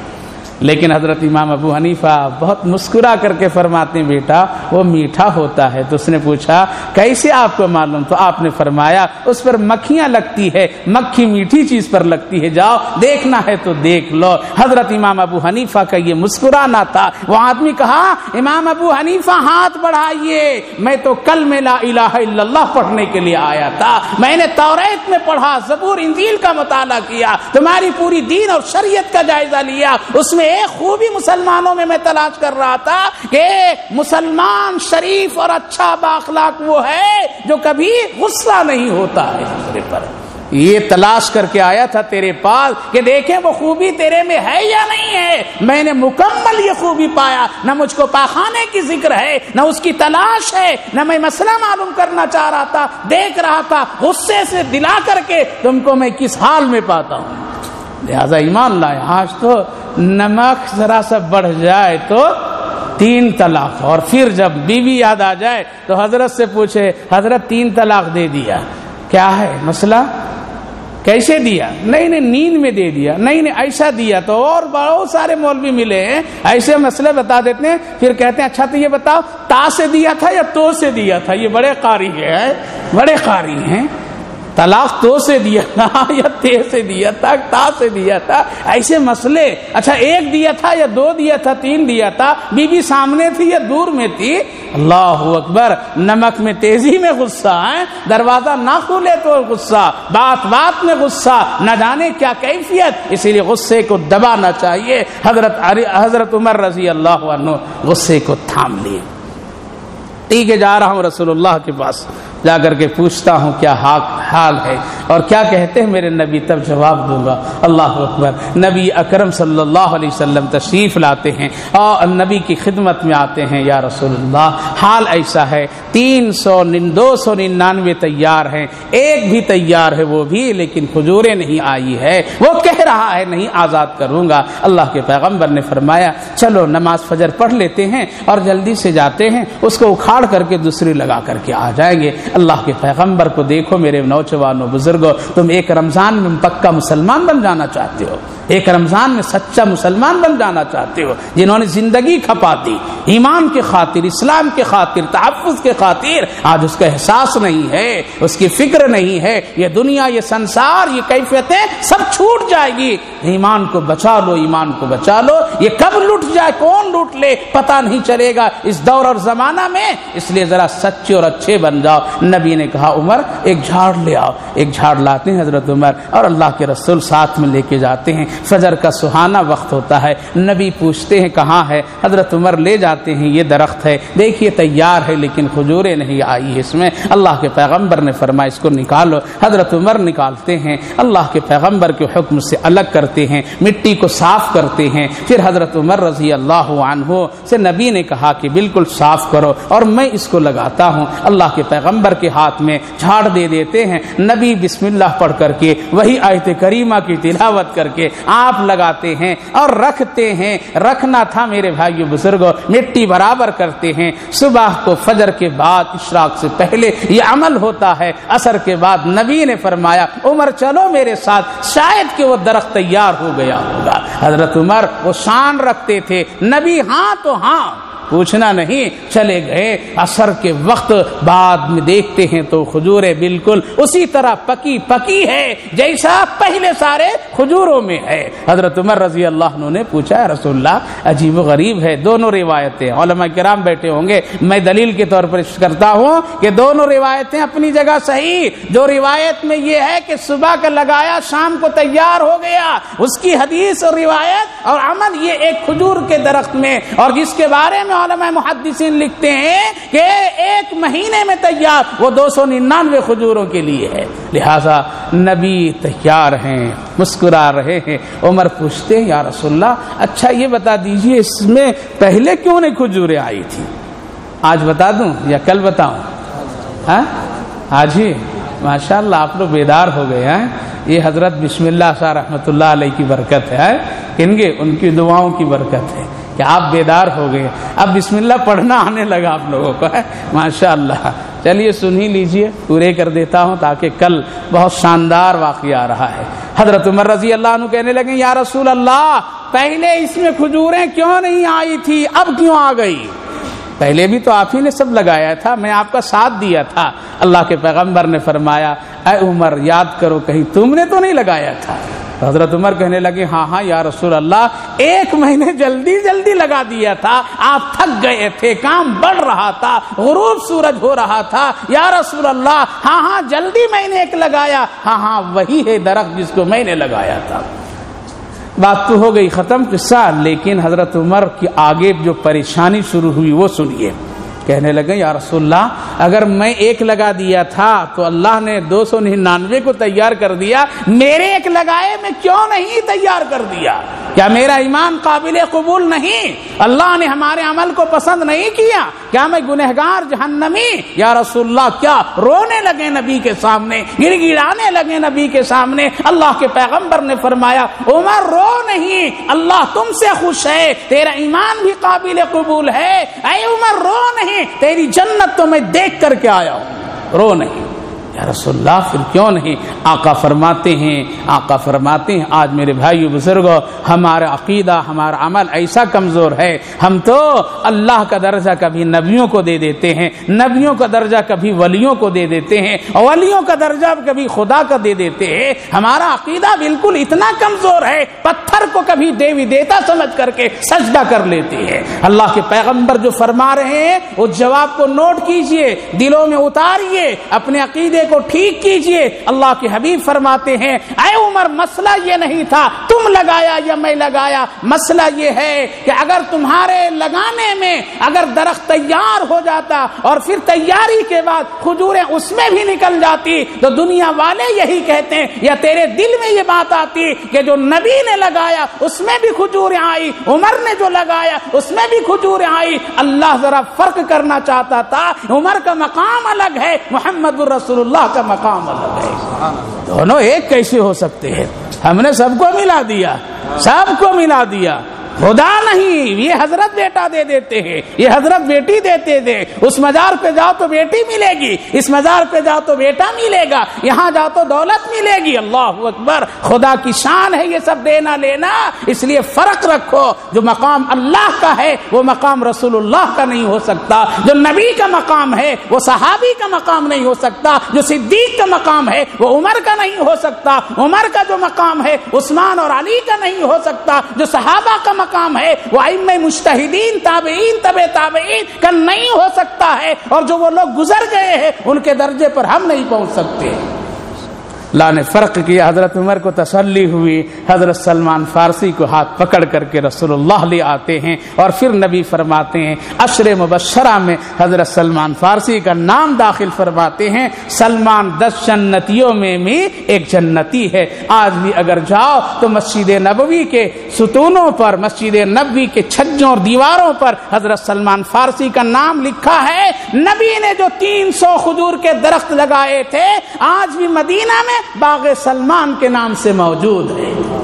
लेकिन हज़रत इमाम अबू हनीफा बहुत मुस्कुरा करके फरमाते, बेटा, वो मीठा होता है। तो उसने पूछा, कैसे आपको मालूम? तो आपने फरमाया, उस पर मक्खियाँ लगती है, मक्खी मीठी चीज़ पर लगती है। जाओ, देखना है तो देख लो। हज़रत इमाम अबू हनीफा का ये मुस्कुराना था। वो आदमी कहा, इमाम अबू हनीफा, हाथ बढ़ाइए। मैं तो कल में ला इलाहा पढ़ने के लिए आया था। मैंने तौरेत में पढ़ा, जबूर, इंजील का मुताला किया, तुम्हारी पूरी दीन और शरीयत का जायजा लिया। उसमें एक खूबी मुसलमानों में मैं तलाश कर रहा था कि मुसलमान शरीफ और अच्छा बाखलाक वो है जो कभी गुस्सा नहीं होता है। दूसरे पर ये तलाश करके आया था तेरे पास कि देखें वो खूबी तेरे में है या नहीं है। मैंने मुकम्मल ये खूबी पाया। न मुझको पाखाने की ज़िक्र है, न उसकी तलाश है, न मैं मसला मालूम करना चाह रहा था, देख रहा था, गुस्से से दिला करके तुमको मैं किस हाल में पाता हूँ? लिहाजा ईमान लाए। आज तो नमक जरा सा बढ़ जाए तो तीन तलाक और फिर जब बीवी याद आ जाए तो हज़रत से पूछे, हज़रत, तीन तलाक दे दिया। क्या है मसला? कैसे दिया? नहीं नहीं, नींद में दे दिया। नहीं नहीं, ऐसा दिया तो और बहुत सारे मौलवी मिले हैं। ऐसे मसले बता देते हैं, फिर कहते हैं अच्छा तो ये बताओ, ता से दिया था या तो से दिया था? ये बड़े कारी है, बड़े कारी हैं। तलाक तो से दिया था या ते से दिया था, ता से दिया था, ऐसे मसले। अच्छा एक दिया था या दो दिया था, तीन दिया था, बीबी सामने थी या दूर में थी? अल्लाह अकबर, नमक में तेज़ी में गुस्सा है, दरवाज़ा ना खुले तो गुस्सा, बात बात में गुस्सा, न जाने क्या कैफियत, इसीलिए गुस्से को दबाना चाहिए। हज़रत हज़रत उमर रज़ी अल्लाह गुस्से को थाम लिए। ठीक है, जा रहा हूँ रसूलुल्लाह के पास। जाकर के पूछता हूँ, क्या हाक, हाल है? और क्या कहते हैं मेरे नबी? तब जवाब दूँगा, अल्लाह अकबर। नबी अकरम सल्लल्लाहु अलैहि वसल्लम तशरीफ़ लाते हैं और नबी की खिदमत में आते हैं, या रसूलुल्लाह, हाल ऐसा है, तीन सौ दो सौ निन्यानवे तैयार हैं, एक भी तैयार है वो भी, लेकिन खजूरें नहीं आई है, वो कह रहा है, नहीं आज़ाद करूँगा। अल्लाह के पैगंबर ने फरमाया, चलो, नमाज़ फजर पढ़ लेते हैं और जल्दी से जाते हैं, उसको उखाड़ करके दूसरी लगा करके आ जाएँगे। अल्लाह के पैगंबर को देखो, मेरे नौजवानों, बुजुर्गो, तुम एक रमज़ान में पक्का मुसलमान बन जाना चाहते हो। एक रमज़ान में सच्चा मुसलमान बन जाना चाहते हो, जिन्होंने ज़िंदगी खपा दी, ईमान के खातिर, इस्लाम के खातिर तहफ़ के खातिर। आज उसका एहसास नहीं है, उसकी फ़िक्र नहीं है, ये दुनिया, ये संसार, ये कैफियतें सब छूट जाएगी। ईमान को बचा लो, ईमान को बचा लो ये कब लुट जाए, कौन लूट ले, पता नहीं चलेगा। इस दौर और जमाना में, इसलिए जरा सच्चे और अच्छे बन जाओ। नबी ने कहा, उमर, एक झाड़ ले आओ। एक झाड़ लाते हैं हज़रत उमर, और अल्लाह के रसूल साथ में लेके जाते हैं। फजर का सुहाना वक्त होता है। नबी पूछते हैं, कहाँ है? हज़रत उमर ले जाते हैं, ये दरख्त है। देखिए, तैयार है, लेकिन खजूरें नहीं आई है इसमें। अल्लाह के पैगंबर ने फरमाया, इसको निकालो। हज़रत उमर निकालते हैं। अल्लाह के पैगंबर के हुक्म से अलग करते हैं। मिट्टी को साफ़ करते हैं। फिर हज़रत उमर रज़ी अल्लाह हो से नबी ने कहा कि बिल्कुल साफ़ करो और मैं इसको लगाता हूँ। अल्लाह के पैगंबर के हाथ में झाड़ दे देते हैं। नबी बिस्मिल्लाह पढ़ करके, वही आयत करीमा की तिलावत करके आप लगाते हैं और रखते हैं। रखना था मेरे भाइयों बुजुर्गो, मिट्टी बराबर करते हैं। सुबह को फजर के बाद, इशराक से पहले ये अमल होता है। असर के बाद नबी ने फरमाया, उमर चलो मेरे साथ, शायद कि वो दरख्त तैयार हो गया होगा। हज़रत उमर, वो शान रखते थे। नबी हाँ तो हाँ। पूछना नहीं, चले गए। असर के वक्त बाद में देखते हैं तो खजूरें बिल्कुल उसी तरह पकी पकी है, जैसा पहले सारे खजूरों में है। हज़रत उमर रज़ी अल्लाह ने पूछा रसोल्ला अजीब गरीब है। दोनों रिवायतें। कराम बैठे होंगे। मैं दलील के तौर पर करता हूँ कि दोनों रिवायतें अपनी जगह सही। जो रिवायत में ये है कि सुबह का लगाया, शाम को तैयार हो गया, उसकी हदीस और रिवायत और अमल ये एक खजूर के दरख्त में। और जिसके बारे में मुहदसिन लिखते हैं कि एक महीने में तैयार, वो दो सौ निन्यानवे खजूरों के लिए है। लिहाजा नबी तैयार हैं, मुस्कुरा रहे हैं, उमर पूछते हैं, या रसुल्ला अच्छा ये बता दीजिए, इसमें पहले क्यों नहीं खजूरें आई थी? आज बता दूँ या कल बताऊँ? हाँ? आज ही? माशाल्लाह, आप लोग बेदार हो गए हैं। ये हज़रत बिस्मिल्लाह शाह रहमतुल्लाह अलैह की बरकत है किनके उनकी दुआओं की बरकत है। कि आप बेदार हो गए। अब बिस्मिल्लाह पढ़ना आने लगा आप लोगों को, है? माशा चलिए सुन ही लीजिए, पूरे कर देता हूँ ताकि कल बहुत शानदार वाक़ आ रहा है। हज़रत उमर रज़ी अल्लाह कहने लगे, या रसूल अल्लाह पहले इसमें खजूरें क्यों नहीं आई थी? अब क्यों आ गई? पहले भी तो आप ही ने सब लगाया था, मैं आपका साथ दिया था। अल्लाह के पैगंबर ने फरमाया अः उमर, याद करो, कहीं तुमने तो नहीं लगाया था? हज़रत उमर कहने लगे हाँ हाँ या रसूल अल्लाह एक महीने जल्दी जल्दी लगा दिया था। आप थक गए थे, काम बढ़ रहा था, गुरूब सूरज हो रहा था। या रसूल अल्लाह हाँ हाँ जल्दी मैंने एक लगाया। हाँ हाँ वही है दरख्त जिसको मैंने लगाया था। बात तो हो गई ख़त्म किस्सा, लेकिन हज़रत उमर की आगे जो परेशानी शुरू हुई, वो सुनिए। कहने लगे, या रसुल्ला अगर मैं एक लगा दिया था तो अल्लाह ने दो सौ निन्यानवे को तैयार कर दिया। मेरे एक लगाए, में क्यों नहीं तैयार कर दिया? क्या मेरा ईमान काबिल कबूल नहीं? अल्लाह ने हमारे अमल को पसंद नहीं किया। क्या मैं गुनहगार, जहन्नमी? या रसुल्ला क्या रोने लगे नबी के सामने गिर गिड़गिड़ाने लगे नबी के सामने? अल्लाह के पैगंबर ने फरमाया, उमर, रो नहीं। अल्लाह तुमसे खुश है। तेरा ईमान भी काबिल कबूल है। अरे उमर, रो नहीं। तेरी जन्नत तो मैं देख करके आया हूँ। रो नहीं। या रसोल्ला फिर क्यों नहीं? आका फरमाते हैं, आका फरमाते हैं, आज मेरे भाई बुज़ुर्ग, हमारा अकीदा, हमारा अमल ऐसा कमज़ोर है, हम तो अल्लाह का दर्जा कभी नबियों को दे देते हैं, नबियों का दर्जा कभी वलियों को दे देते हैं, वलियों का दर्जा कभी खुदा का दे देते हैं, हमारा अकीदा बिल्कुल इतना कमज़ोर है, पत्थर को कभी देवी देता समझ करके सजदा कर लेते हैं। अल्लाह के पैगंबर जो फरमा रहे हैं, उस जवाब को नोट कीजिए, दिलों में उतारिए, अपने अकीदे को ठीक कीजिए। अल्लाह के हबीब फरमाते हैं अय उमर, मसला ये नहीं था, तुम लगाया या मैं लगाया? मसला ये है कि अगर तुम्हारे लगाने में अगर दरख्त तैयार हो जाता और फिर तैयारी के बाद खजूरें उसमें भी निकल जाती तो दुनिया वाले यही कहते हैं, या तेरे दिल में ये बात आती कि जो नबी ने लगाया, उसमें भी खजूरें आई, उमर ने जो लगाया, उसमें भी खजूरें आई। अल्लाह जरा फ़र्क करना चाहता था। उमर का मकाम अलग है मोहम्मद रसूलुल्लाह। अल्लाह का मकाम अलग है। दोनों एक कैसे हो सकते हैं? हमने सबको मिला दिया, सबको मिला दिया। खुदा नहीं, ये हज़रत बेटा दे देते हैं, ये हज़रत बेटी देते थे उस मजार पे जाओ तो बेटी मिलेगी, इस मजार पे जाओ तो बेटा मिलेगा, यहाँ जाओ तो दौलत मिलेगी। अल्लाह अकबर, खुदा की शान है ये सब देना लेना, इसलिए फ़र्क रखो, जो मकाम अल्लाह का है, वो मकाम रसूलुल्लाह का नहीं हो सकता। जो नबी का मकाम है, वो सहाबी का मकाम नहीं हो सकता। जो सिद्दीक का मकाम है, वो उमर का नहीं हो सकता। उमर का जो मकाम है, उस्मान और अली का नहीं हो सकता। जो सहाबा का मकाम है? वो इम मुश्तहिदीन ताबेन तबे ताबेन का नहीं हो सकता है। और जो वो लोग गुजर गए हैं, उनके दर्जे पर हम नहीं पहुँच सकते। ला ने फ़र्क किया। हज़रत उमर को तसल्ली हुई। हज़रत सलमान फ़ारसी को हाथ पकड़ करके रसूलुल्लाह ले आते हैं और फिर नबी फरमाते हैं, अशर मुबशरा में हज़रत सलमान फ़ारसी का नाम दाखिल फरमाते हैं, सलमान दस जन्नतियों में भी एक जन्नती है। आज भी अगर जाओ तो मस्जिद नबवी के सुतूनों पर, मस्जिद नबवी के छज्जों और दीवारों पर हज़रत सलमान फ़ारसी का नाम लिखा है। नबी ने जो तीन सौ खजूर के दरख्त लगाए थे, आज भी मदीना में बाग सलमान के नाम से मौजूद है।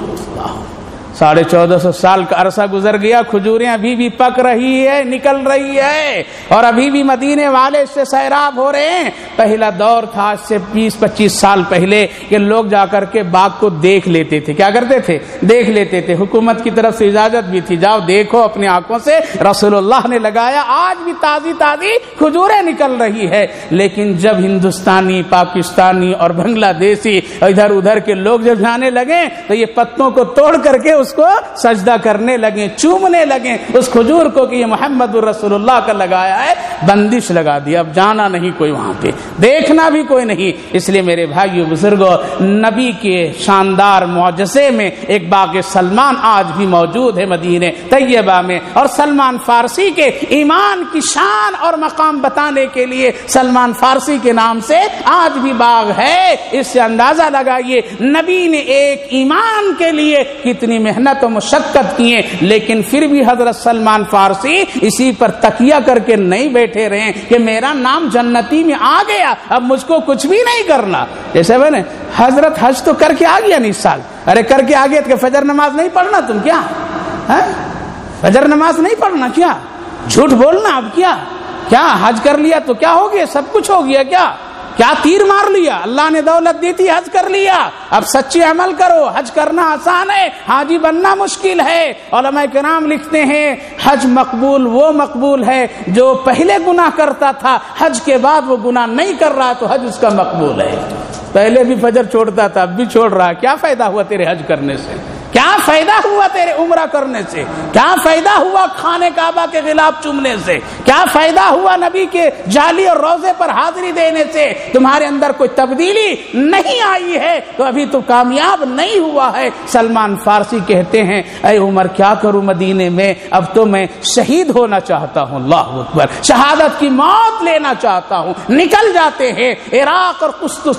साढ़े चौदह सौ साल का अरसा गुजर गया, खजूरें अभी भी पक रही है, निकल रही है। और अभी भी मदीने वाले से सैराब हो रहे हैं। पहला दौर था आज से बीस, पच्चीस साल पहले कि लोग जाकर के बाग को देख लेते थे। क्या करते थे? देख लेते थे। हुकूमत की तरफ़ से इजाज़त भी थी। जाओ देखो अपनी आँखों से रसोल्लाह ने लगाया, आज भी ताजी ताजी खजूरें निकल रही है। लेकिन जब हिंदुस्तानी, पाकिस्तानी और बांग्लादेशी इधर उधर के लोग जब जाने लगे तो ये पत्तों को तोड़ करके उसको सजदा करने लगे, चूमने लगे। उस खजूर को कि ये मोहम्मद रसुल्लाह का लगाया है, बंदिश लगा दी अब जाना नहीं कोई वहाँ पे। देखना भी कोई नहीं। इसलिए मेरे भाइयों, बुजुर्गो, नबी के शानदार मुआजसे में एक बाग सलमान आज भी मौजूद है मदीने तैयबा में। और सलमान फारसी के ईमान की शान और मकाम बताने के लिए सलमान फारसी के नाम से आज भी बाग है। इससे अंदाज़ा लगाइए, नबी ने एक ईमान के लिए कितनी मेहनत और मुशक्कत किए, लेकिन फिर भी हज़रत सलमान फारसी इसी पर तकिया करके नहीं बैठे रहे कि मेरा नाम जन्नती में आ गया, अब मुझको कुछ भी नहीं करना। जैसे मैंने हज़रत हज तो करके आ गया नहीं साल। अरे करके आ गया तो फजर नमाज़ नहीं पढ़ना तुम क्या? है? फजर नमाज़ नहीं पढ़ना क्या? झूठ बोलना अब क्या? क्या? हज कर लिया तो क्या हो गया? सब कुछ हो गया क्या? क्या तीर मार लिया? अल्लाह ने दौलत दी थी, हज कर लिया। अब सच्चे अमल करो, हज करना आसान है, हाजी बनना मुश्किल है। और के नाम लिखते हैं, हज मकबूल वो मकबूल है जो पहले गुनाह करता था, हज के बाद वो गुनाह नहीं कर रहा तो हज उसका मकबूल है। पहले भी फजर छोड़ता था, अब भी छोड़ रहा क्या फ़ायदा हुआ तेरे हज करने से? क्या फ़ायदा हुआ तेरे उम्र करने से? क्या फ़ायदा हुआ खाने काबा के खिलाफ चुमने से? क्या फ़ायदा हुआ नबी के जाली और रोज़े पर हाजिरी देने से? तुम्हारे अंदर कोई तब्दीली नहीं आई है तो अभी तो कामयाब नहीं हुआ है। सलमान फारसी कहते हैं अरे उमर, क्या करूँ मदीने में? अब तो मैं शहीद होना चाहता हूँ, अल्लाह अकबर। शहादत की मौत लेना चाहता हूँ। निकल जाते हैं, इराक और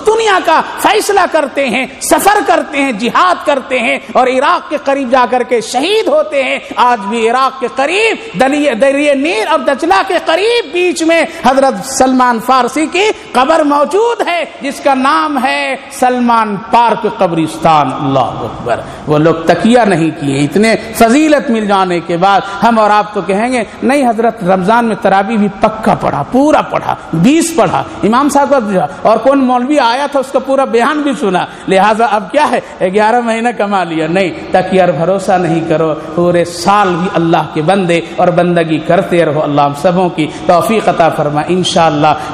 दुनिया का फैसला करते हैं, सफ़र करते हैं, जिहाद करते हैं और इराक के करीब जाकर के शहीद होते हैं। आज भी इराक के करीब दरिए नीर और दचला के करीब बीच में हज़रत सलमान फारसी की कब्र मौजूद है, जिसका नाम है सलमान पार्क कब्रिस्तान। अकबर। वो लोग तकिया नहीं किए। इतने फजीलत मिल जाने के बाद हम और आप तो कहेंगे, नहीं हज़रत, रमज़ान में तराबी भी पक्का पढ़ा, पूरा पढ़ा, बीस पढ़ा, इमाम साहब का और कौन मौलवी आया था उसका पूरा बयान भी सुना। लिहाजा अब क्या है, ग्यारह महीना कमा लिया। नहीं तकियर भरोसा नहीं करो। पूरे साल भी अल्लाह के बंदे और बंदगी करते रहो। अल्लाह हम सबों की तोफ़ी अता फरमा इन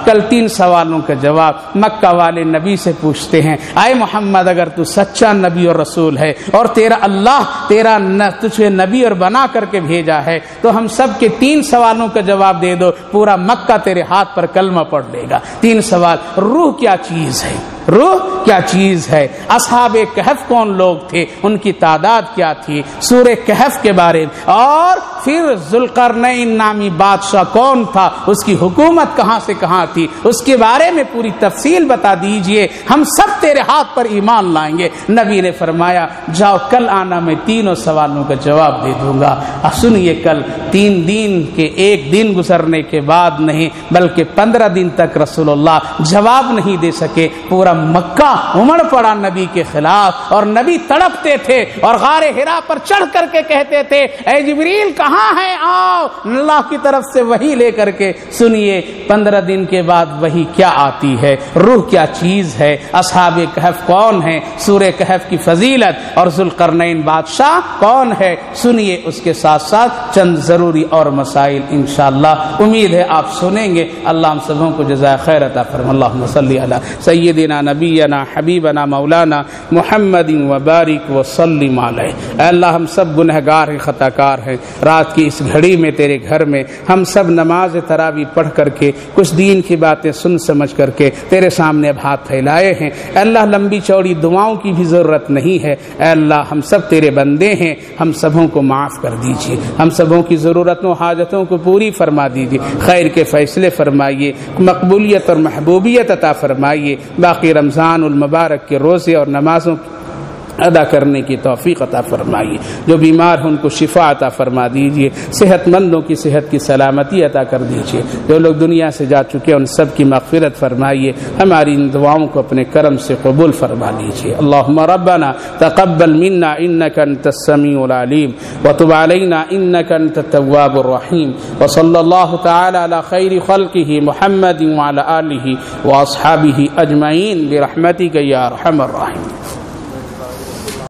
कल तीन सवालों का जवाब मक्का वाले नबी से पूछते हैं। आए मोहम्मद अगर तू सच्चा नबी और रसूल है और तेरा अल्लाह तेरा न, तुझे नबी और बना करके भेजा है तो हम सब के तीन सवालों का जवाब दे दो। पूरा मक्का तेरे हाथ पर कलमा पड़ लेगा। तीन सवाल रूह क्या चीज़ है? रूह क्या चीज़ है? असहाब कहफ कौन लोग थे? उनकी तादाद क्या थी? सूर्य कहफ के बारे में। और फिर जुलकरनैन नामी बादशाह कौन था? उसकी हुकूमत कहाँ से कहाँ थी? उसके बारे में पूरी तफसील बता दीजिए। हम सब तेरे हाथ पर ईमान लाएँगे। नबी ने फरमाया, जाओ, कल आना मैं तीनों सवालों का जवाब दे दूँगा। अब सुनिए कल, तीन दिन के एक दिन गुजरने के बाद नहीं, बल्कि पंद्रह दिन तक रसूलुल्लाह जवाब नहीं दे सके। पूरा मक्का उमड़ पड़ा नबी के खिलाफ, और नबी तड़पते थे, और गारे हिरा पर चढ़ करके कहते थे, ए कहाँ है? आओ, अल्लाह की तरफ़ से वही लेकर के सुनिए, पंद्रह दिन के बाद वही क्या आती है? रूह क्या चीज़ है? असहाब कहफ कौन है? सूर्य कहफ की फजीलत, और जुलकरनैन बादशाह कौन है? सुनिए उसके साथ साथ चंद ज़रूरी और मसाइल इन उम्मीद है आप सुनेंगे। अल्लाह सबों को जजा खैर अता फरम सैदिना नबीना, हबीबना, मौलाना मोहम्मद वबारिक वसलम अल्लाह, हम सब गुनहगार हैं, ख़ताकार हैं। रात की इस घड़ी में, तेरे घर में, हम सब नमाज़ तरावी पढ़ करके, कुछ दीन की बातें सुन समझ करके, तेरे सामने हाथ फैलाए हैं। अल्लाह, लंबी चौड़ी दुआओं की भी ज़रूरत नहीं है। अल्लाह, हम सब तेरे बंदे हैं। हम सबों को माफ़ कर दीजिए। हम सबों की ज़रूरतों, हाजतों को पूरी फरमा दीजिए। खैर के फैसले फरमाइए। मकबूलियत और महबूबियत अता फरमाइए। बाकी रमज़ान मुबारक के रोज़े और नमाज़ों अदा करने की तोफ़ी अता फरमाइए। जो बीमार हैं, उनको शिफा अता फरमा दीजिए। सेहतमंदों की सेहत की सलामती अता कर दीजिए। जो लोग दुनिया से जा चुके हैं, उन सब की मगफरत फरमाइए। हमारी इन दुआओं को अपने करम से कबूल फरमा लीजिए अल्लाह रब्बना तकब्बल मिन्ना, इन्नका तस्मीम वतुब अलैना, इन्नका तव्वाबुर्रहीम व सल्लल्लाहु तआला अला खैर खल्किही मुहम्मद व अला आलिहि व अस्हाबिही अजमईन बिरहमतिका या